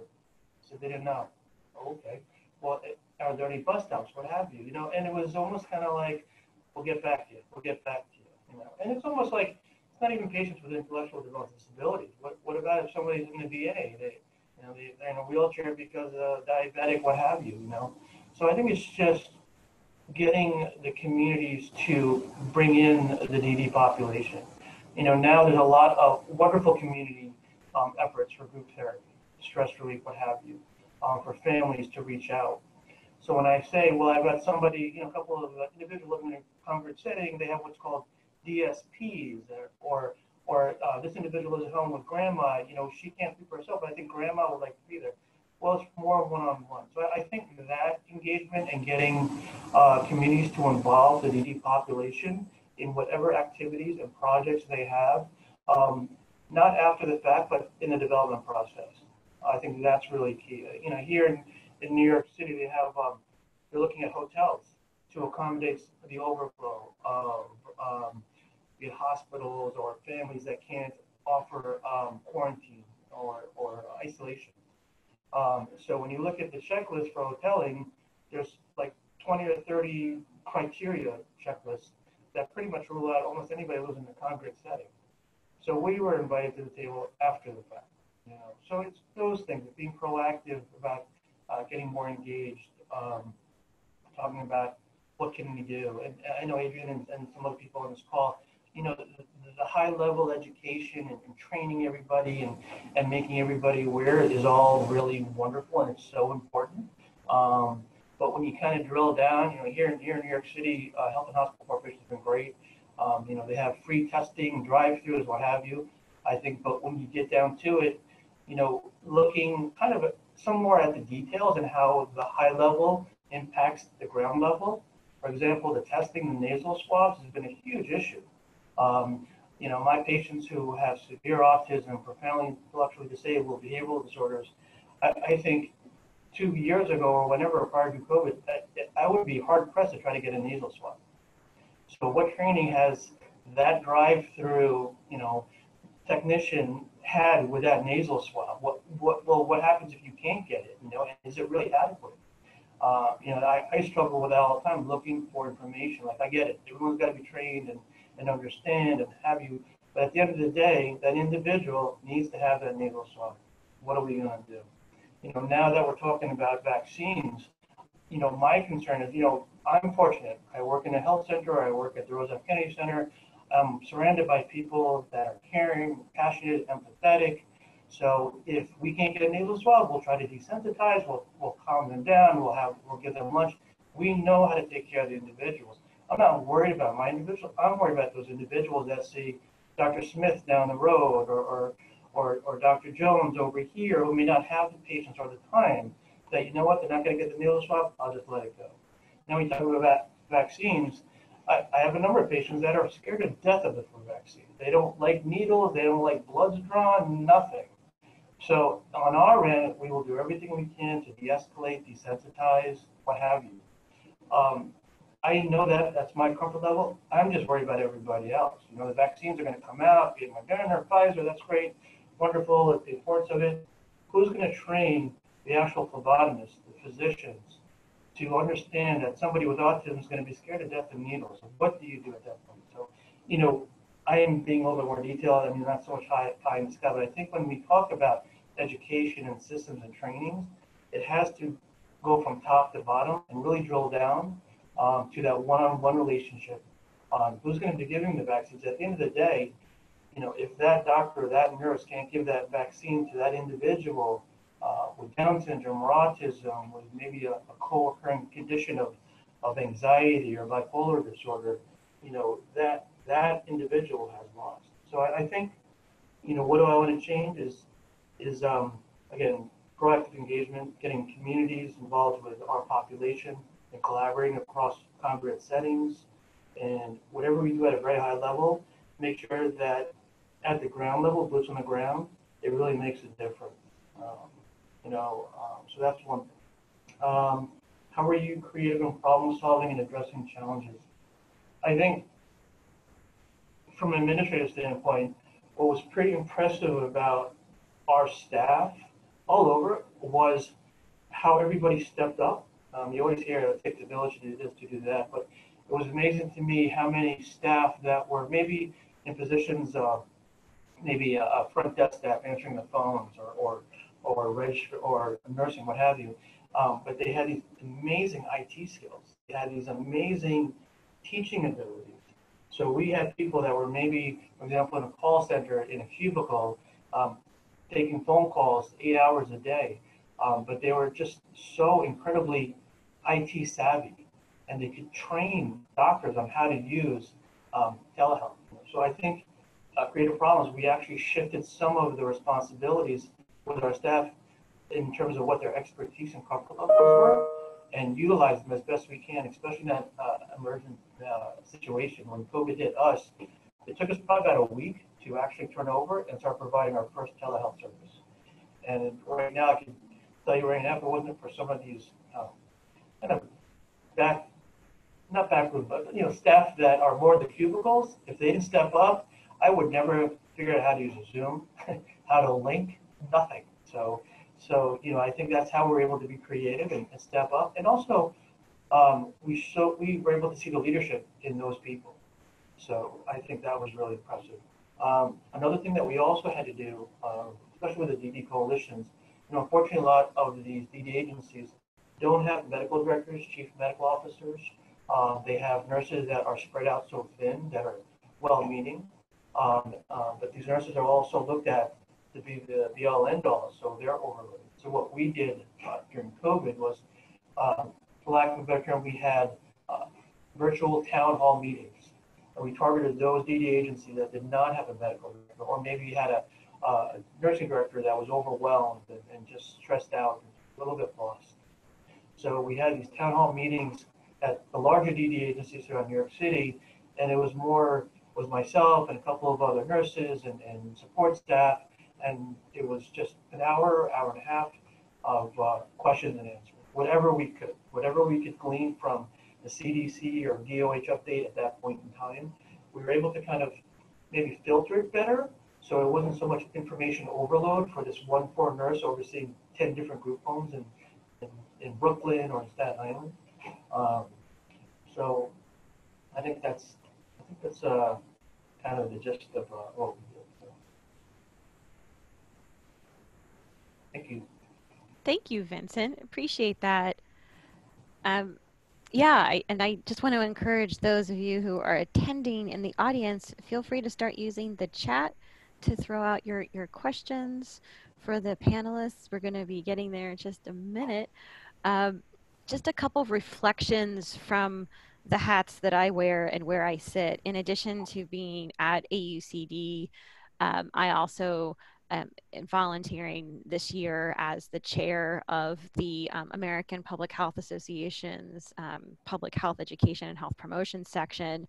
So they didn't know. okay. Well, it, are there any bus stops? What have you? You know, and it was almost kind of like, we'll get back to you. We'll get back to you. You know, and it's almost like it's not even patients with intellectual developmental disabilities. What What about if somebody's in the VA? They, you know, they, they're in a wheelchair because of diabetic, what have you? You know, so I think it's just getting the communities to bring in the DD population you know, now there's a lot of wonderful community um, efforts for group therapy, stress relief, what have you, um, for families to reach out. So when I say, well, I've got somebody, you know, a couple of individuals living in a congregate setting, they have what's called DSPs, or or, uh, this individual is at home with grandma. You know, she can't speak for herself, but I think grandma would like to be there. Well, it's more one-on-one. So I think that engagement and getting uh, communities to involve the DD population in whatever activities and projects they have, um, not after the fact, but in the development process. I think that's really key. You know, here in, in New York City, they have, um, they're looking at hotels to accommodate the overflow of um, the hospitals or families that can't offer um, quarantine or, or isolation. Um, so when you look at the checklist for hoteling, there's like 20 or 30 criteria checklists that pretty much rule out almost anybody who lives in a congregate setting. So we were invited to the table after the fact. You know, so it's those things, being proactive about uh, getting more engaged, um, talking about what can we do. And I know Adrienne and, and some other people on this call, you know, the, the high level education and, and, training everybody and, and making everybody aware is all really wonderful and it's so important. Um, but when you kind of drill down, you know, here in, here in New York City, uh, Health and Hospital Corporation has been great. Um, you know, they have free testing, drive-throughs, what have you. I think, but when you get down to it, you know, looking kind of some more at the details and how the high level impacts the ground level. For example, the testing the nasal swabs has been a huge issue. Um, you know, my patients who have severe autism, profoundly intellectually disabled, behavioral disorders, I, I think two years ago or whenever prior to COVID, I, I would be hard pressed to try to get a nasal swab. So what training has that drive-through, you know, technician had with that nasal swab? What, what, well, what happens if you can't get it? You know, is it really adequate? Uh, you know, I, I struggle with that all the time, looking for information. Like I get it, everyone's got to be trained and, and understand and have you. But at the end of the day, that individual needs to have that nasal swab. What are we going to do? You know, now that we're talking about vaccines, you know, my concern is, you know, I'm fortunate. I work in a health center. I work at the Rose. Kennedy Center. I'm surrounded by people that are caring, passionate, empathetic. So if we can't get a nasal swab, we'll try to desensitize. We'll, we'll calm them down. We'll have we'll give them lunch. We know how to take care of the individuals. I'm not worried about my individual. I'm worried about those individuals that see Dr. Smith down the road or, or, or, or Dr. Jones over here who may not have the patients or the time that, you know what, they're not going to get the nasal swab. I'll just let it go. Now we talk about vaccines. I, I have a number of patients that are scared to death of the flu vaccine. They don't like needles. They don't like bloods drawn, nothing. So on our end, we will do everything we can to de-escalate, desensitize, what have you. Um, I know that that's my comfort level. I'm just worried about everybody else. You know, the vaccines are going to come out, be it Moderna Pfizer. That's great, wonderful. The importance of it. Who's going to train the actual phlebotomists, the physicians, to understand that somebody with autism is going to be scared to death of needles. What do you do at that point? So, you know, I am being a little bit more detailed. I mean, not so much high, high in the sky, but I think when we talk about education and systems and trainings, it has to go from top to bottom and really drill down um, to that one-on-one relationship on who's going to be giving the vaccines. At the end of the day, you know, if that doctor, or that nurse can't give that vaccine to that individual uh, with Down syndrome or autism, with maybe a, a co-occurring condition of, of anxiety or bipolar disorder, you know, that that individual has lost. So I, I think, you know, what do I want to change is, is um, again, proactive engagement, getting communities involved with our population and collaborating across congregate settings. And whatever we do at a very high level, make sure that at the ground level, boots on the ground, it really makes a difference. Um, you know, um, so that's one thing. Um, how are you creative in problem solving and addressing challenges? I think from an administrative standpoint, what was pretty impressive about our staff all over was how everybody stepped up. Um, you always hear it takes a village to do this, to do that, but it was amazing to me how many staff that were maybe in positions of maybe a, a front desk staff answering the phones or, or or register or nursing, what have you. Um, but they had these amazing IT skills. They had these amazing teaching abilities. So we had people that were maybe, for example, in a call center in a cubicle, um, taking phone calls eight hours a day. Um, but they were just so incredibly IT savvy, and they could train doctors on how to use um, telehealth. So I think uh, Creative Problems, we actually shifted some of the responsibilities with our staff in terms of what their expertise and comfort levels were and utilize them as best we can, especially in that uh, emergent uh, situation. When COVID hit us, it took us probably about a week to actually turn over and start providing our first telehealth service. And right now, I can tell you right now, if it wasn't for some of these uh, kind of back, not backroom, but you know, staff that are more in the cubicles, if they didn't step up, I would never have figured out how to use Zoom, how to link, nothing. So, so you know, I think that's how we're able to be creative and, and step up. And also, um, we show we were able to see the leadership in those people. So I think that was really impressive. Um, another thing that we also had to do, um, especially with the DD coalitions, you know, unfortunately, a lot of these DD agencies don't have medical directors, chief medical officers. Um, they have nurses that are spread out so thin that are well-meaning, um, uh, but these nurses are also looked at to be the be all end all, so they're overloaded. So what we did uh, during COVID was, um, for lack of a better term, we had uh, virtual town hall meetings. And we targeted those DD agencies that did not have a medical director, or maybe had a, uh, nursing director that was overwhelmed and, and just stressed out, and a little bit lost. So we had these town hall meetings at the larger DD agencies throughout New York City, and it was more was myself and a couple of other nurses and, and support staff. And it was just an hour, hour and a half of uh, questions and answers, whatever we could, whatever we could glean from the CDC or DOH update at that point in time. We were able to kind of maybe filter it better so it wasn't so much information overload for this one poor nurse overseeing 10 different group homes in, in, in Brooklyn or in Staten Island. Um, so I think that's I think that's uh, kind of the gist of uh, what we did. So. Thank you. Thank you, Vincent. Appreciate that. Um, yeah, I, and I just want to encourage those of you who are attending in the audience, feel free to start using the chat to throw out your, your questions for the panelists. We're going to be getting there in just a minute. Um, just a couple of reflections from the hats that I wear and where I sit. In addition to being at AUCD, um, I also um, volunteering this year as the chair of the um, American Public Health Association's um, Public Health Education and Health Promotion section.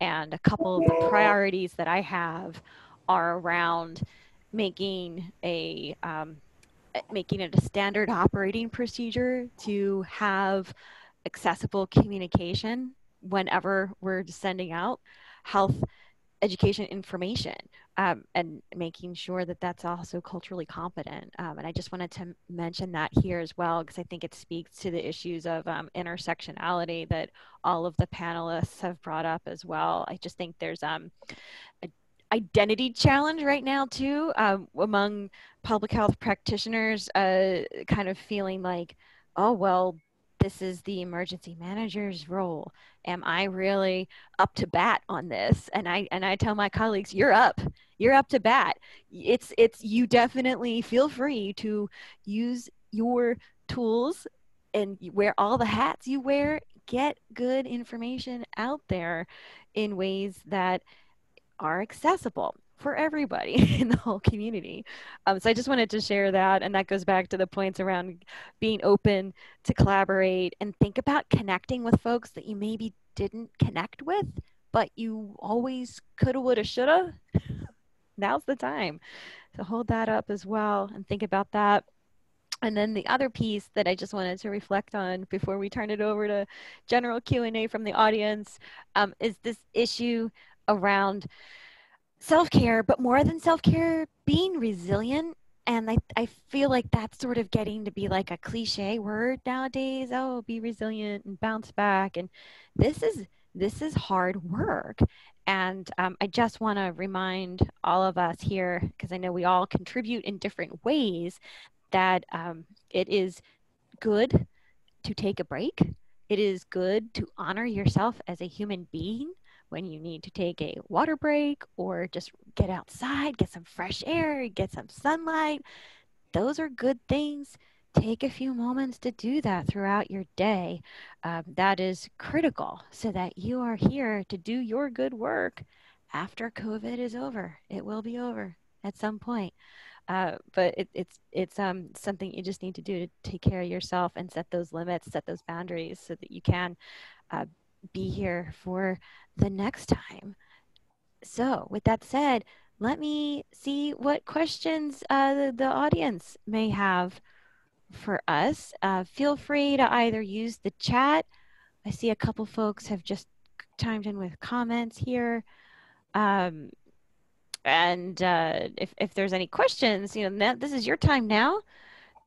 And a couple of the priorities that I have are around making a um, making it a standard operating procedure to have accessible communication whenever we're sending out health education information um, and making sure that that's also culturally competent. Um, and I just wanted to mention that here as well, because I think it speaks to the issues of um, intersectionality that all of the panelists have brought up as well. I just think there's um, a identity challenge right now too um, among public health practitioners, uh, kind of feeling like, oh, well, this is the emergency manager's role. Am I really up to bat on this? And I and I tell my colleagues, you're up. You're up to bat. It's it's you definitely feel free to use your tools and wear all the hats you wear. Get good information out there in ways that are accessible for everybody in the whole community. Um, so I just wanted to share that. And that goes back to the points around being open to collaborate and think about connecting with folks that you maybe didn't connect with, but you always coulda, woulda, shoulda. Now's the time. So hold that up as well and think about that. And then the other piece that I just wanted to reflect on before we turn it over to general Q&A from the audience um, is this issue around self care, but more than self care, being resilient. And I, I feel like that's sort of getting to be like a cliche word nowadays. Oh, be resilient and bounce back. And this is this is hard work. And um, I just want to remind all of us here, because I know we all contribute in different ways, that um, it is good to take a break. It is good to honor yourself as a human being when you need to take a water break or just get outside, get some fresh air, get some sunlight. Those are good things. Take a few moments to do that throughout your day. Um, that is critical so that you are here to do your good work after COVID is over. It will be over at some point. Uh, but it, it's it's um, something you just need to do to take care of yourself and set those limits, set those boundaries, so that you can uh, be here for the next time. So, with that said, let me see what questions uh, the, the audience may have for us. Uh, feel free to either use the chat. I see a couple folks have just chimed in with comments here. Um, and uh, if, if there's any questions, you know, this is your time now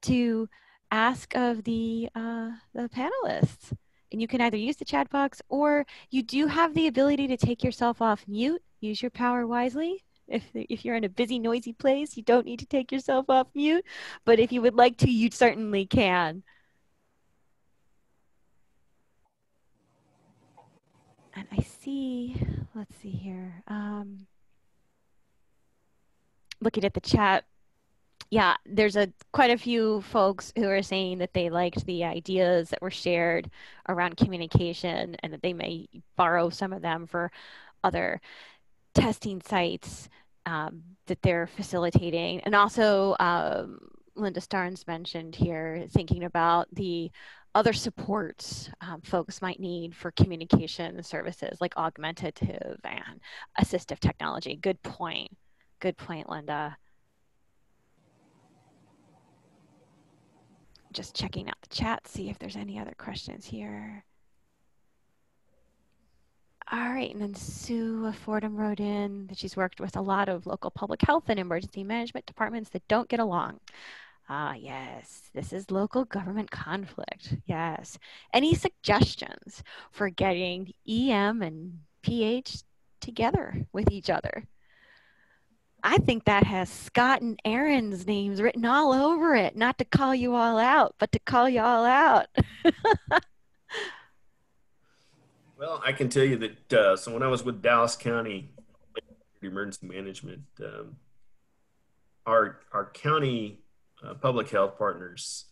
to ask of the, uh, the panelists and you can either use the chat box or you do have the ability to take yourself off mute. Use your power wisely. If, if you're in a busy, noisy place, you don't need to take yourself off mute. But if you would like to, you certainly can. And I see, let's see here. Um, looking at the chat, yeah, there's a quite a few folks who are saying that they liked the ideas that were shared around communication and that they may borrow some of them for other testing sites um, that they're facilitating. And also, um, Linda Starnes mentioned here thinking about the other supports um, folks might need for communication services like augmentative and assistive technology. Good point. Good point, Linda. Just checking out the chat, see if there's any other questions here. All right, and then Sue Fordham wrote in that she's worked with a lot of local public health and emergency management departments that don't get along. Ah, yes, this is local government conflict. Yes. Any suggestions for getting EM and PH together with each other? I think that has Scott and Aaron's names written all over it. Not to call you all out, but to call you all out. well, I can tell you that. Uh, so when I was with Dallas County Emergency Management, um, our our county uh, public health partners,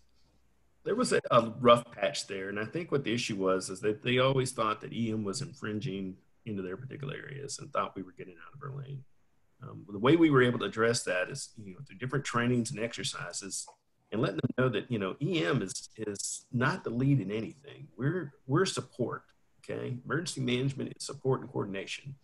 there was a, a, rough patch there. And I think what the issue was is that they always thought that EM was infringing into their particular areas and thought we were getting out of our lane. Um, the way we were able to address that is, you know, through different trainings and exercises and letting them know that, you know, EM is, is not the lead in anything. We're, we're support, okay? Emergency management is support and coordination.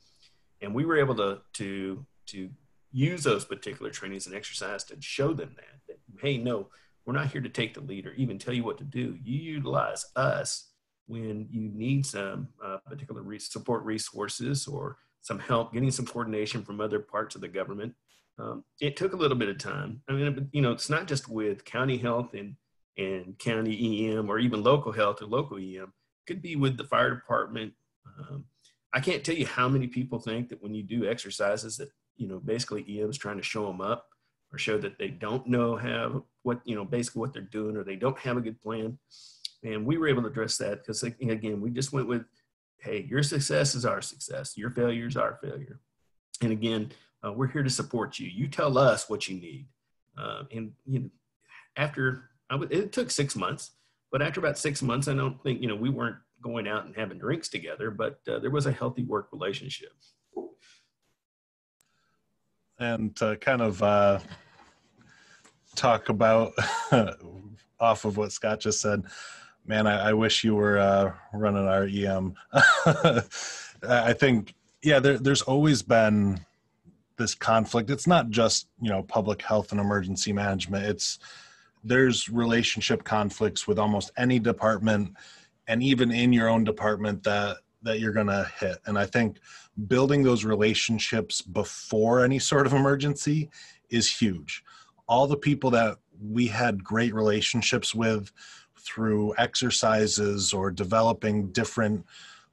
And we were able to, to, to use those particular trainings and exercise to show them that, that hey no we're not here to take the lead or even tell you what to do you utilize us when you need some uh, particular re- support resources or some help getting some coordination from other parts of the government. Um, it took a little bit of time. I mean you know it's not just with county health and and county em or even local health or local em it could be with the fire department. Um, i can't tell you how many people think that when you do exercises that you know, basically EM's trying to show them up or show that they don't know have what, you know, basically what they're doing or they don't have a good plan. And we were able to address that because again, we just went with, hey, your success is our success. Your failure is our failure. And again, uh, we're here to support you. You tell us what you need. Uh, and you know, after it took six months, but after about six months, I don't think you know we weren't going out and having drinks together, but uh, there was a healthy work relationship and kind of uh, talk about off of what Scott just said, man, I, I wish you were uh, running our EM. I think, yeah, there, there's always been this conflict. It's not just you know public health and emergency management. It's there's relationship conflicts with almost any department, and even in your own department that that you're going to hit. And I think building those relationships before any sort of emergency is huge. All the people that we had great relationships with through exercises or developing different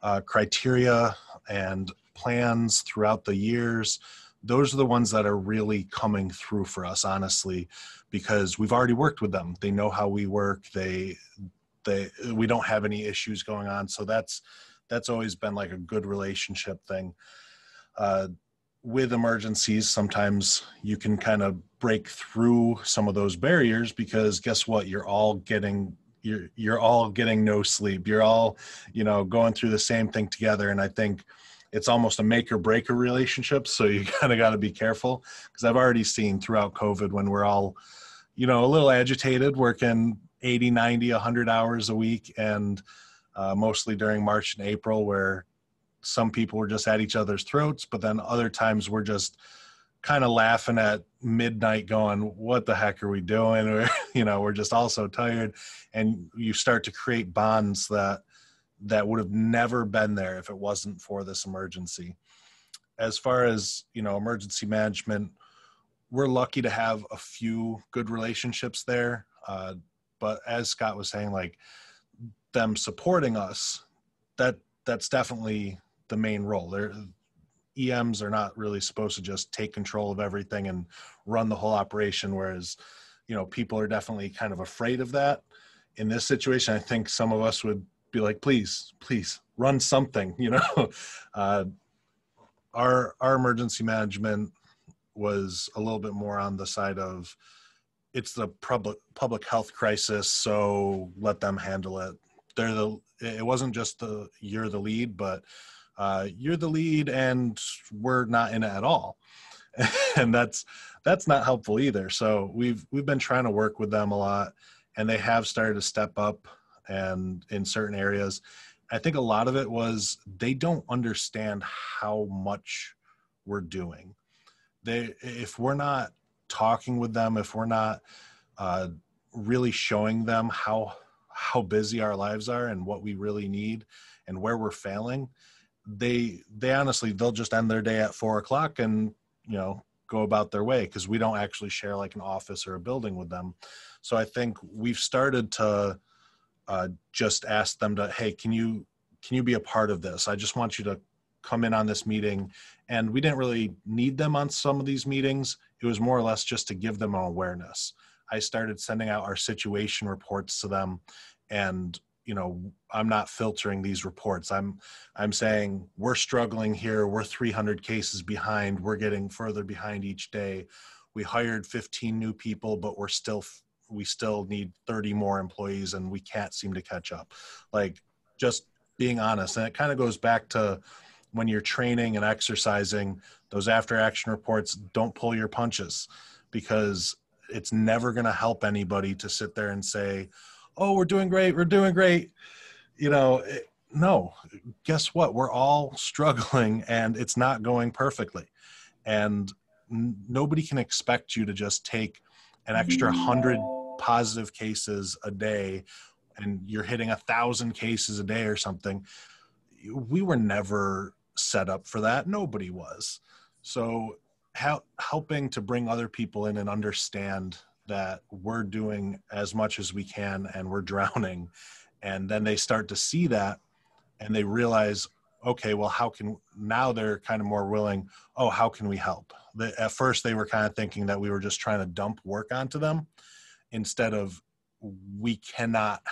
uh, criteria and plans throughout the years, those are the ones that are really coming through for us, honestly, because we've already worked with them. They know how we work. They, they, we don't have any issues going on. So that's that's always been like a good relationship thing. Uh, with emergencies, sometimes you can kind of break through some of those barriers because guess what? You're all getting you're you're all getting no sleep. You're all you know going through the same thing together, and I think it's almost a make or break a relationship. So you kind of got to be careful because I've already seen throughout COVID when we're all you know a little agitated, working 80, 90, 100 hours a week, and uh, mostly during March and April, where some people were just at each other's throats, but then other times we're just kind of laughing at midnight going what the heck are we doing? Or you know we're just all so tired. And you start to create bonds that that would have never been there if it wasn't for this emergency. As far as you know emergency management we're lucky to have a few good relationships there. Uh, but as scott was saying like them supporting us, that that's definitely the main role. They're, EMs are not really supposed to just take control of everything and run the whole operation, whereas you know people are definitely kind of afraid of that. In this situation, I think some of us would be like, please, please run something. You know, uh, our our emergency management was a little bit more on the side of it's the public public health crisis, so let them handle it they're the it wasn't just the you're the lead but uh, you're the lead and we're not in it at all and that's that's not helpful either so we've we've been trying to work with them a lot and they have started to step up and in certain areas. I think a lot of it was they don't understand how much we're doing. They, if we're not talking with them, if we're not uh, really showing them how how busy our lives are and what we really need and where we're failing, they they honestly they'll just end their day at four o'clock and you know go about their way because we don't actually share like an office or a building with them. So I think we've started to uh, just ask them to, hey, can you can you be a part of this? I just want you to come in on this meeting. And we didn't really need them on some of these meetings. It was more or less just to give them an awareness. I started sending out our situation reports to them and you know i'm not filtering these reports. I'm i'm saying we're struggling here. We're 300 cases behind. We're getting further behind each day. We hired 15 new people but we're still we still need 30 more employees and we can't seem to catch up. Like just being honest and it kind of goes back to when you're training and exercising those after action reports don't pull your punches because it's never going to help anybody to sit there and say oh we're doing great we're doing great. You know it, no guess what? We're all struggling and it's not going perfectly. And n- nobody can expect you to just take an extra 100 positive cases a day and you're hitting a thousand cases a day or something. We were never set up for that. Nobody was. So how, helping to bring other people in and understand that we're doing as much as we can and we're drowning. And then they start to see that and they realize okay well how can now they're kind of more willing oh how can we help? At first they were kind of thinking that we were just trying to dump work onto them instead of we cannot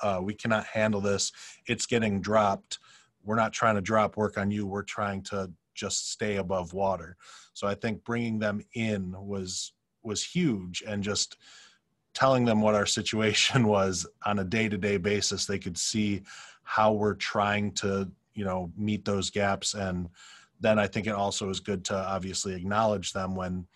uh, we cannot handle this. It's getting dropped. We're not trying to drop work on you. We're trying to just stay above water. So i think bringing them in was was huge and just telling them what our situation was on a day-to-day basis they could see how we're trying to you know meet those gaps. And then i think it also is good to obviously acknowledge them when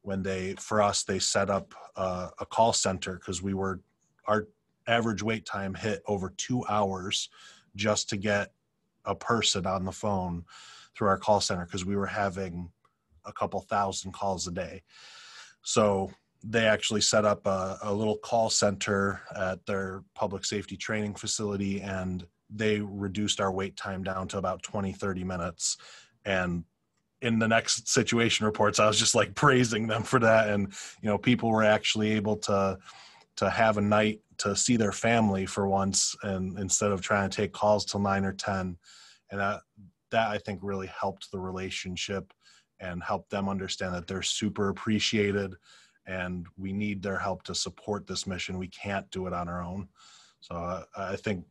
when they for us they set up a call center because we were our average wait time hit over two hours just to get a person on the phone through our call center because we were having a couple thousand calls a day so they actually set up a, a, little call center at their public safety training facility and they reduced our wait time down to about 20 30 minutes. And in the next situation reports i was just like praising them for that. And you know people were actually able to to have a night to see their family for once and instead of trying to take calls till 9 or 10 and that that i think really helped the relationship and help them understand that they're super appreciated and we need their help to support this mission. We can't do it on our own. So uh, i think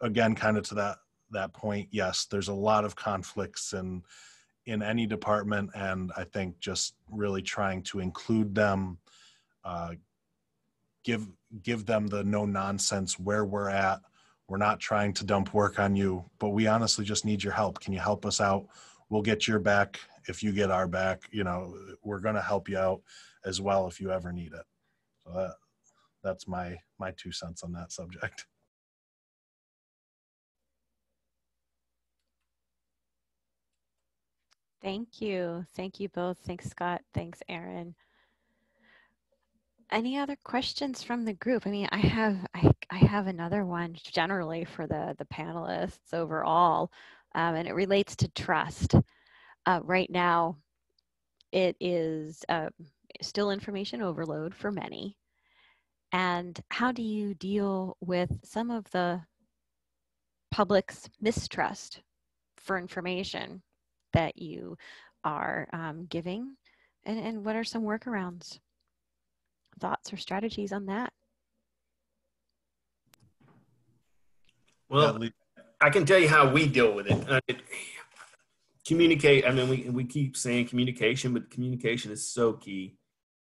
again kind of to that that point yes there's a lot of conflicts in in any department and i think just really trying to include them uh, give give them the no nonsense where we're at. We're not trying to dump work on you but we honestly just need your help. Can you help us out? We'll get your back if you get our back you know we're going to help you out as well if you ever need it so that, that's my my two cents on that subject Thank you. Thank you both. Thanks, Scott. Thanks, Aaron. Any other questions from the group? I mean, I have I, I have another one generally for the the panelists overall, um, and it relates to trust. Uh, right now, it is uh, still information overload for many. And how do you deal with some of the public's mistrust for information that you are um, giving? And, and what are some workarounds thoughts or strategies on that? Well i can tell you how we deal with it, uh, it communicate i mean we, we keep saying communication but communication is so key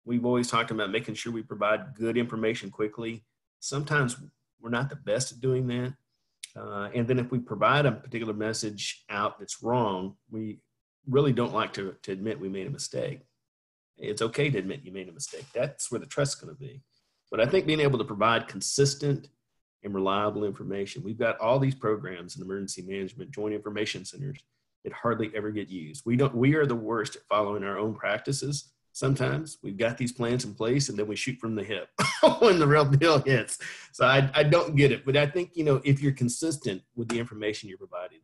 we've always talked about making sure we provide good information quickly sometimes we're not the best at doing that uh, and then if we provide a particular message out that's wrong, we really don't like to, to admit we made a mistake. It's okay to admit you made a mistake. That's where the trust is going to be. But I think being able to provide consistent and reliable information. We've got all these programs in emergency management, joint information centers that hardly ever get used. We don't. We are the worst at following our own practices. Sometimes we've got these plans in place and then we shoot from the hip when the real deal hits. So I, I don't get it, but I think you know if you're consistent with the information you're providing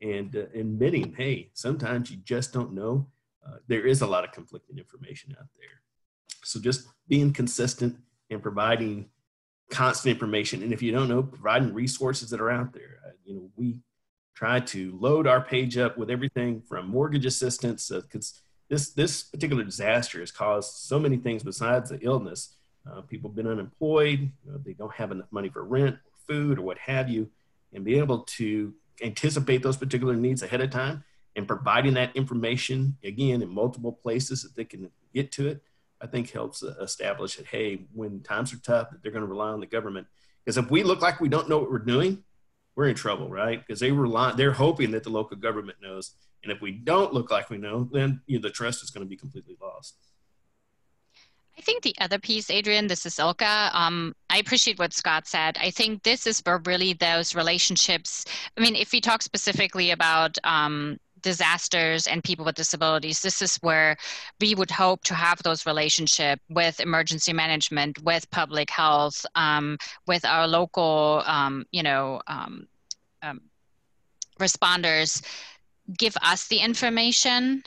them and uh, admitting, hey, sometimes you just don't know. Uh, there is a lot of conflicting information out there. So just being consistent and providing constant information. And if you don't know, providing resources that are out there. Uh, you know, we try to load our page up with everything from mortgage assistance because uh, this this particular disaster has caused so many things besides the illness. Uh, people have been unemployed. You know, they don't have enough money for rent, or food, or what have you, and be able to anticipate those particular needs ahead of time and providing that information again in multiple places that they can get to it I think helps establish that, hey, when times are tough, that they're going to rely on the government. Because if we look like we don't know what we're doing, we're in trouble, right? Because they rely, they're hoping that the local government knows. And if we don't look like we know, then you know, the trust is going to be completely lost. I think the other piece, Adrienne, this is Ilka. Um, I appreciate what Scott said. I think this is where really those relationships. I mean, if we talk specifically about um, disasters and people with disabilities this is where we would hope to have those relationship with emergency management with public health um, with our local um, you know um, um responders. Give us the information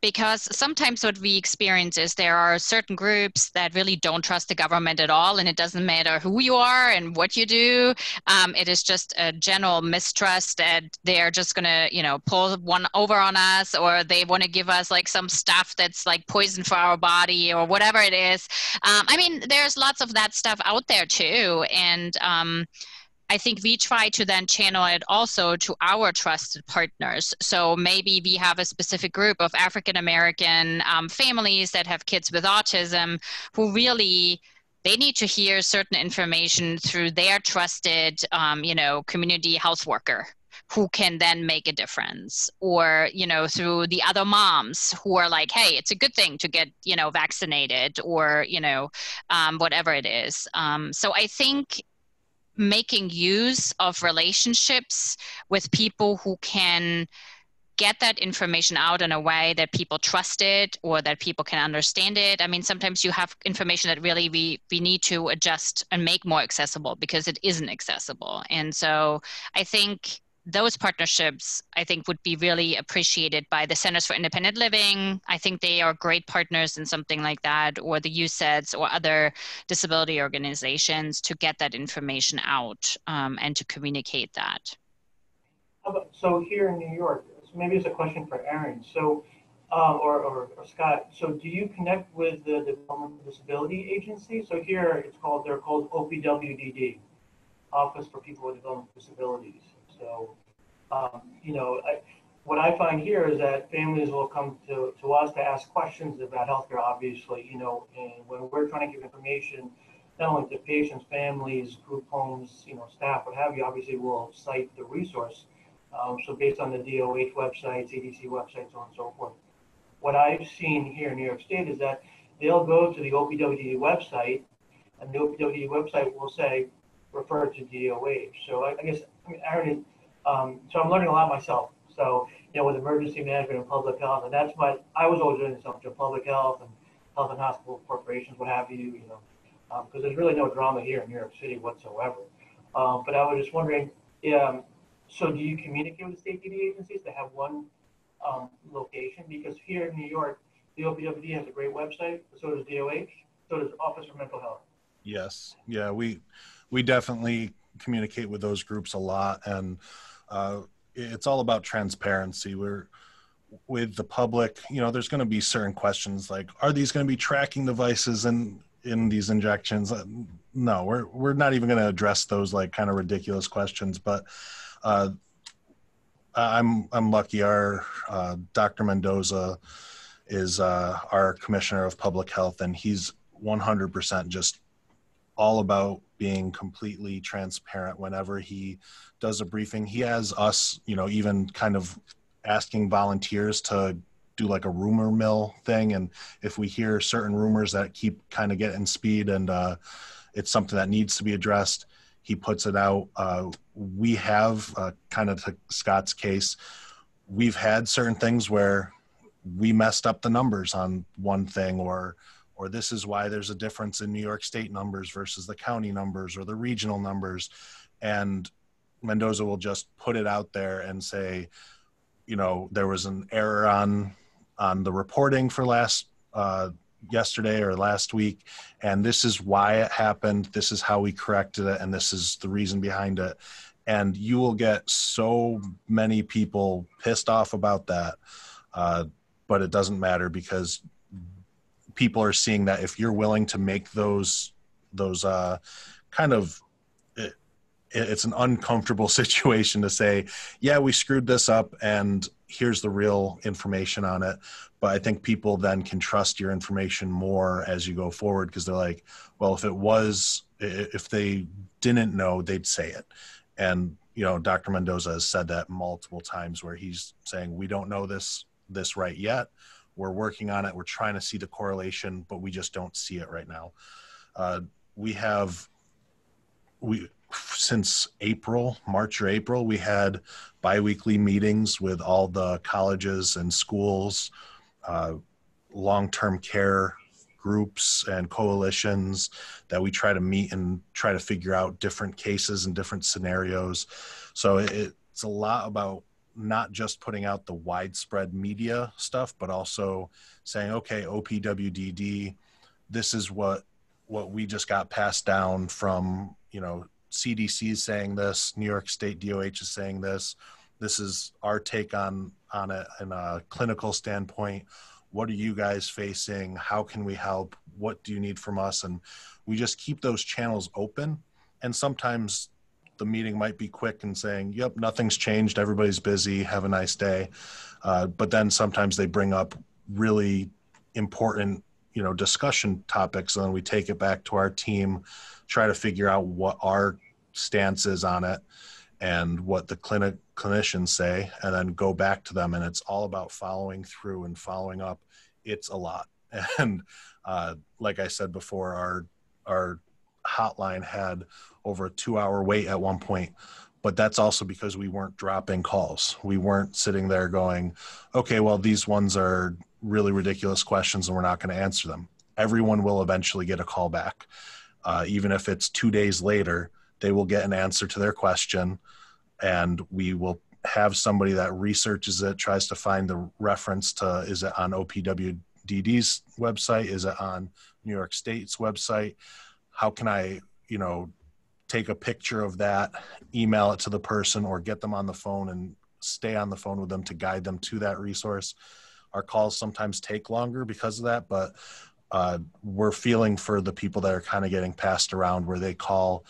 because sometimes what we experience is there are certain groups that really don't trust the government at all and it doesn't matter who you are and what you do. Um, it is just a general mistrust that they're just going to you know pull one over on us or they want to give us like some stuff that's like poison for our body or whatever it is. Um, i mean there's lots of that stuff out there too and um, I think we try to then channel it also to our trusted partners. So maybe we have a specific group of African American um, families that have kids with autism who really they need to hear certain information through their trusted, um, you know, community health worker who can then make a difference or you know through the other moms who are like hey it's a good thing to get you know vaccinated or you know um, whatever it is um, so i think making use of relationships with people who can get that information out in a way that people trust it or that people can understand it. I mean, sometimes you have information that really we, we need to adjust and make more accessible because it isn't accessible. And so I think those partnerships, I think, would be really appreciated by the Centers for Independent Living. I think they are great partners in something like that, or the UCEDDs or other disability organizations to get that information out um, and to communicate that. So here in New York, maybe it's a question for Aaron. So, um, or, or, or, Scott. So, do you connect with the Developmental Disability Agency? So here, it's called they're called OPWDD, Office for People with Developmental Disabilities. So, um, you know, I, what I find here is that families will come to, to us to ask questions about healthcare, obviously, you know, and when we're trying to give information, not only to patients, families, group homes, you know, staff, what have you, obviously we'll cite the resource. Um, so based on the DOH website, CDC website, so on and so forth. What I've seen here in New York State is that they'll go to the OPWDD website and the OPWDD website will say, refer to DOH. So I, I guess I mean, Aaron, um, so I'm learning a lot myself. So, you know, with emergency management and public health, and that's my, I was always doing something to public health and health and hospital corporations, what have you, you know, because um, there's really no drama here in New York City whatsoever. Um, but I was just wondering, um, so do you communicate with state PD agencies to have one um, location? Because here in New York, the OPWDD has a great website, so does DOH, so does Office for Mental Health. Yes, yeah, we we definitely communicate with those groups a lot, and uh, it's all about transparency. We're with the public, you know, there's going to be certain questions like, are these going to be tracking devices in in these injections? Uh, no, we're we're not even going to address those like kind of ridiculous questions. But uh, I'm I'm lucky. Our uh, Dr. Mendoza is uh, our commissioner of public health, and he's 100% just all about being completely transparent whenever he does a briefing. He has us, you know, even kind of asking volunteers to do like a rumor mill thing. And if we hear certain rumors that keep kind of getting speed and uh, it's something that needs to be addressed, he puts it out. Uh, we have uh, kind of to Scott's case, we've had certain things where we messed up the numbers on one thing or or this is why there's a difference in New York state numbers versus the county numbers or the regional numbers. And Mendoza will just put it out there and say you know there was an error on on the reporting for last uh, yesterday or last week. And this is why it happened. This is how we corrected it. And this is the reason behind it. And you will get so many people pissed off about that uh, but it doesn't matter because people are seeing that if you're willing to make those those uh, kind of it, it's an uncomfortable situation to say yeah we screwed this up and here's the real information on it. But i think people then can trust your information more as you go forward because they're like well if it was if they didn't know they'd say it. And you know dr mendoza has said that multiple times where he's saying we don't know this this right yet we're working on it we're trying to see the correlation but we just don't see it right now uh, we have we since april march or april we had biweekly meetings with all the colleges and schools uh, long-term care groups and coalitions that we try to meet and try to figure out different cases and different scenarios. So it, it's a lot about not just putting out the widespread media stuff, but also saying, okay, OPWDD, this is what what we just got passed down from, you know, CDC is saying this, New York State DOH is saying this. This is our take on on it in a clinical standpoint. What are you guys facing? How can we help? What do you need from us? And we just keep those channels open. And sometimes the meeting might be quick and saying yep nothing's changed. Everybody's busy. Have a nice day. Uh, but then sometimes they bring up really important you know discussion topics and then we take it back to our team try to figure out what our stance is on it and what the clinic clinicians say and then go back to them and it's all about following through and following up. It's a lot. And uh, like i said before our our hotline had over a two hour wait at one point. But that's also because we weren't dropping calls. We weren't sitting there going okay well these ones are really ridiculous questions and we're not going to answer them. Everyone will eventually get a call back. Uh, even if it's two days later they will get an answer to their question and we will have somebody that researches it tries to find the reference to is it on opwdd's website? Is it on new york state's website how can i you know take a picture of that email it to the person or get them on the phone and stay on the phone with them to guide them to that resource. Our calls sometimes take longer because of that but uh, we're feeling for the people that are kind of getting passed around where they call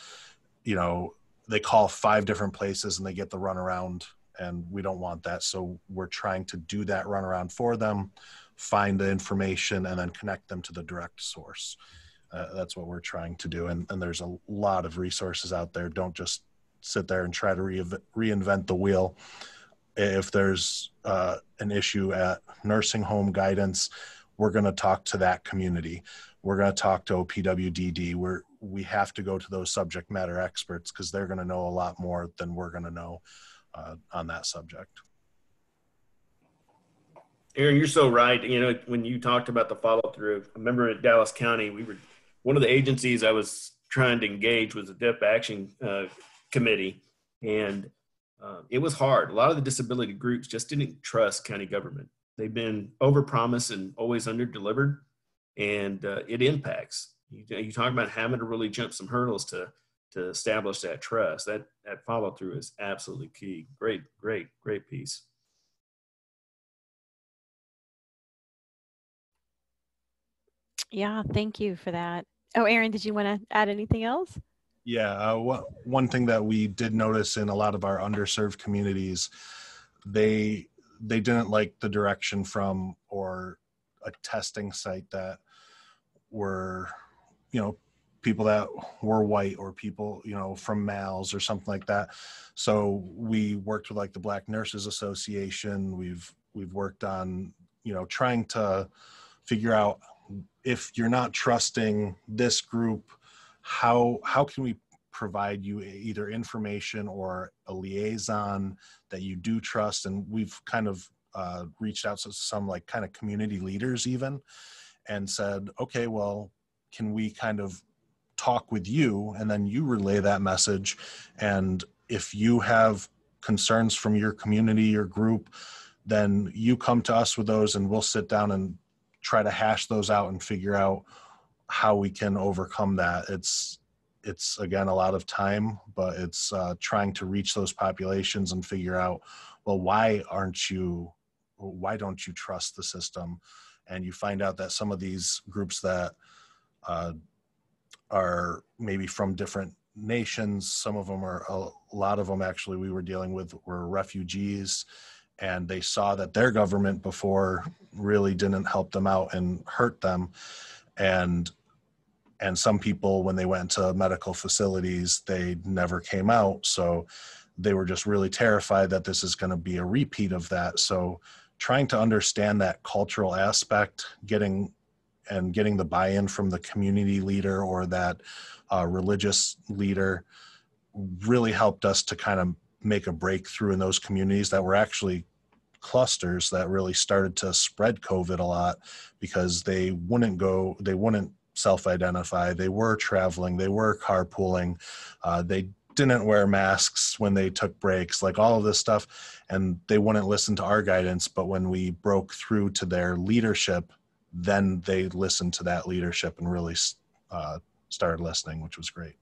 you know they call five different places and they get the runaround and we don't want that. So we're trying to do that runaround for them find the information and then connect them to the direct source uh, that's what we're trying to do and, and there's a lot of resources out there don't just sit there and try to re- reinvent the wheel if there's uh, an issue at nursing home guidance we're going to talk to that community we're going to talk to opwdd we're we have to go to those subject matter experts because they're going to know a lot more than we're going to know uh, on that subject. Aaron, you're so right. You know, when you talked about the follow through, I remember at Dallas County, we were one of the agencies I was trying to engage was the Deaf Action uh, Committee, and uh, it was hard. A lot of the disability groups just didn't trust county government. They've been overpromised and always underdelivered, and uh, it impacts you, you talk about having to really jump some hurdles to to establish that trust. That that follow through is absolutely key. Great, great, great piece. Yeah, thank you for that. Oh, Aaron, did you want to add anything else? Yeah, uh, one thing that we did notice in a lot of our underserved communities, they they didn't like the direction from or a testing site that were you know people that were white or people you know from males or something like that so we worked with like the black nurses association we've we've worked on you know trying to figure out if you're not trusting this group how how can we provide you either information or a liaison that you do trust. And we've kind of uh, reached out to some like kind of community leaders even and said, okay, well, can we kind of talk with you and then you relay that message and if you have concerns from your community your group then you come to us with those and we'll sit down and try to hash those out and figure out how we can overcome that it's it's again a lot of time but it's uh, trying to reach those populations and figure out well why aren't you why don't you trust the system and you find out that some of these groups that uh, are maybe from different nations. Some of them are, a lot of them actually, we were dealing with were refugees, and they saw that their government before really didn't help them out and hurt them. And and some people, when they went to medical facilities, they never came out. So they were just really terrified that this is going to be a repeat of that. So trying to understand that cultural aspect, getting and getting the buy-in from the community leader or that uh, religious leader really helped us to kind of make a breakthrough in those communities that were actually clusters that really started to spread COVID a lot because they wouldn't go, they wouldn't self-identify. They were traveling, they were carpooling, uh, they didn't wear masks when they took breaks, like all of this stuff, and they wouldn't listen to our guidance. But when we broke through to their leadership then they listened to that leadership and really uh, started listening, which was great.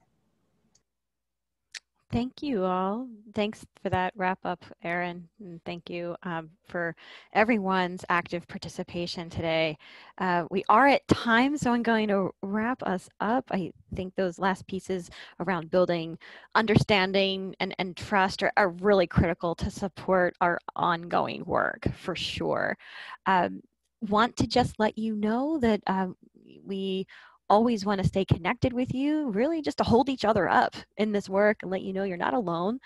Thank you all. Thanks for that wrap up, Aaron. And thank you um, for everyone's active participation today. Uh, we are at time, so I'm going to wrap us up. I think those last pieces around building understanding and, and trust are, are really critical to support our ongoing work for sure. Um, want to just let you know that um, we always want to stay connected with you, really just to hold each other up in this work and let you know you're not alone.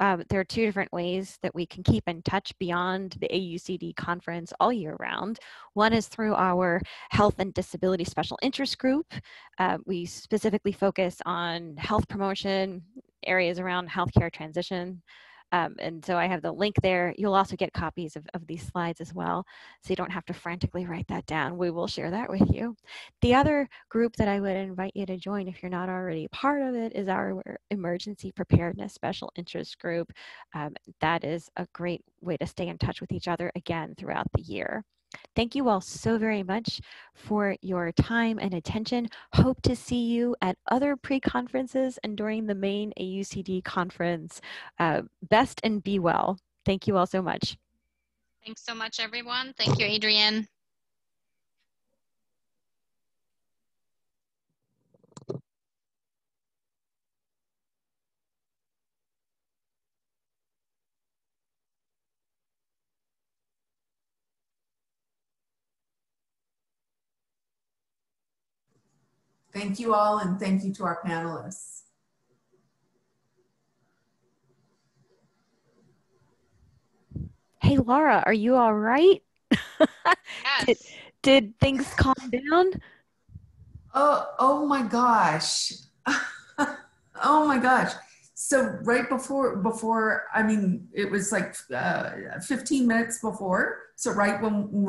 Um, there are two different ways that we can keep in touch beyond the AUCD conference all year round. One is through our Health and Disability Special Interest Group. Uh, we specifically focus on health promotion, areas around healthcare transition, um, and so I have the link there. You'll also get copies of, of these slides as well, so you don't have to frantically write that down. We will share that with you. The other group that I would invite you to join if you're not already part of it is our Emergency Preparedness Special Interest Group. Um, that is a great way to stay in touch with each other again throughout the year. Thank you all so very much for your time and attention. Hope to see you at other pre-conferences and during the main AUCD conference. Uh, best and be well. Thank you all so much. Thanks so much, everyone. Thank you, Adrienne. Thank you all and thank you to our panelists. Hey, Laura, are you all right? Yes. did, did things calm down? Oh, oh my gosh. oh my gosh. So right before, before, I mean, it was like uh, 15 minutes before. So right when, when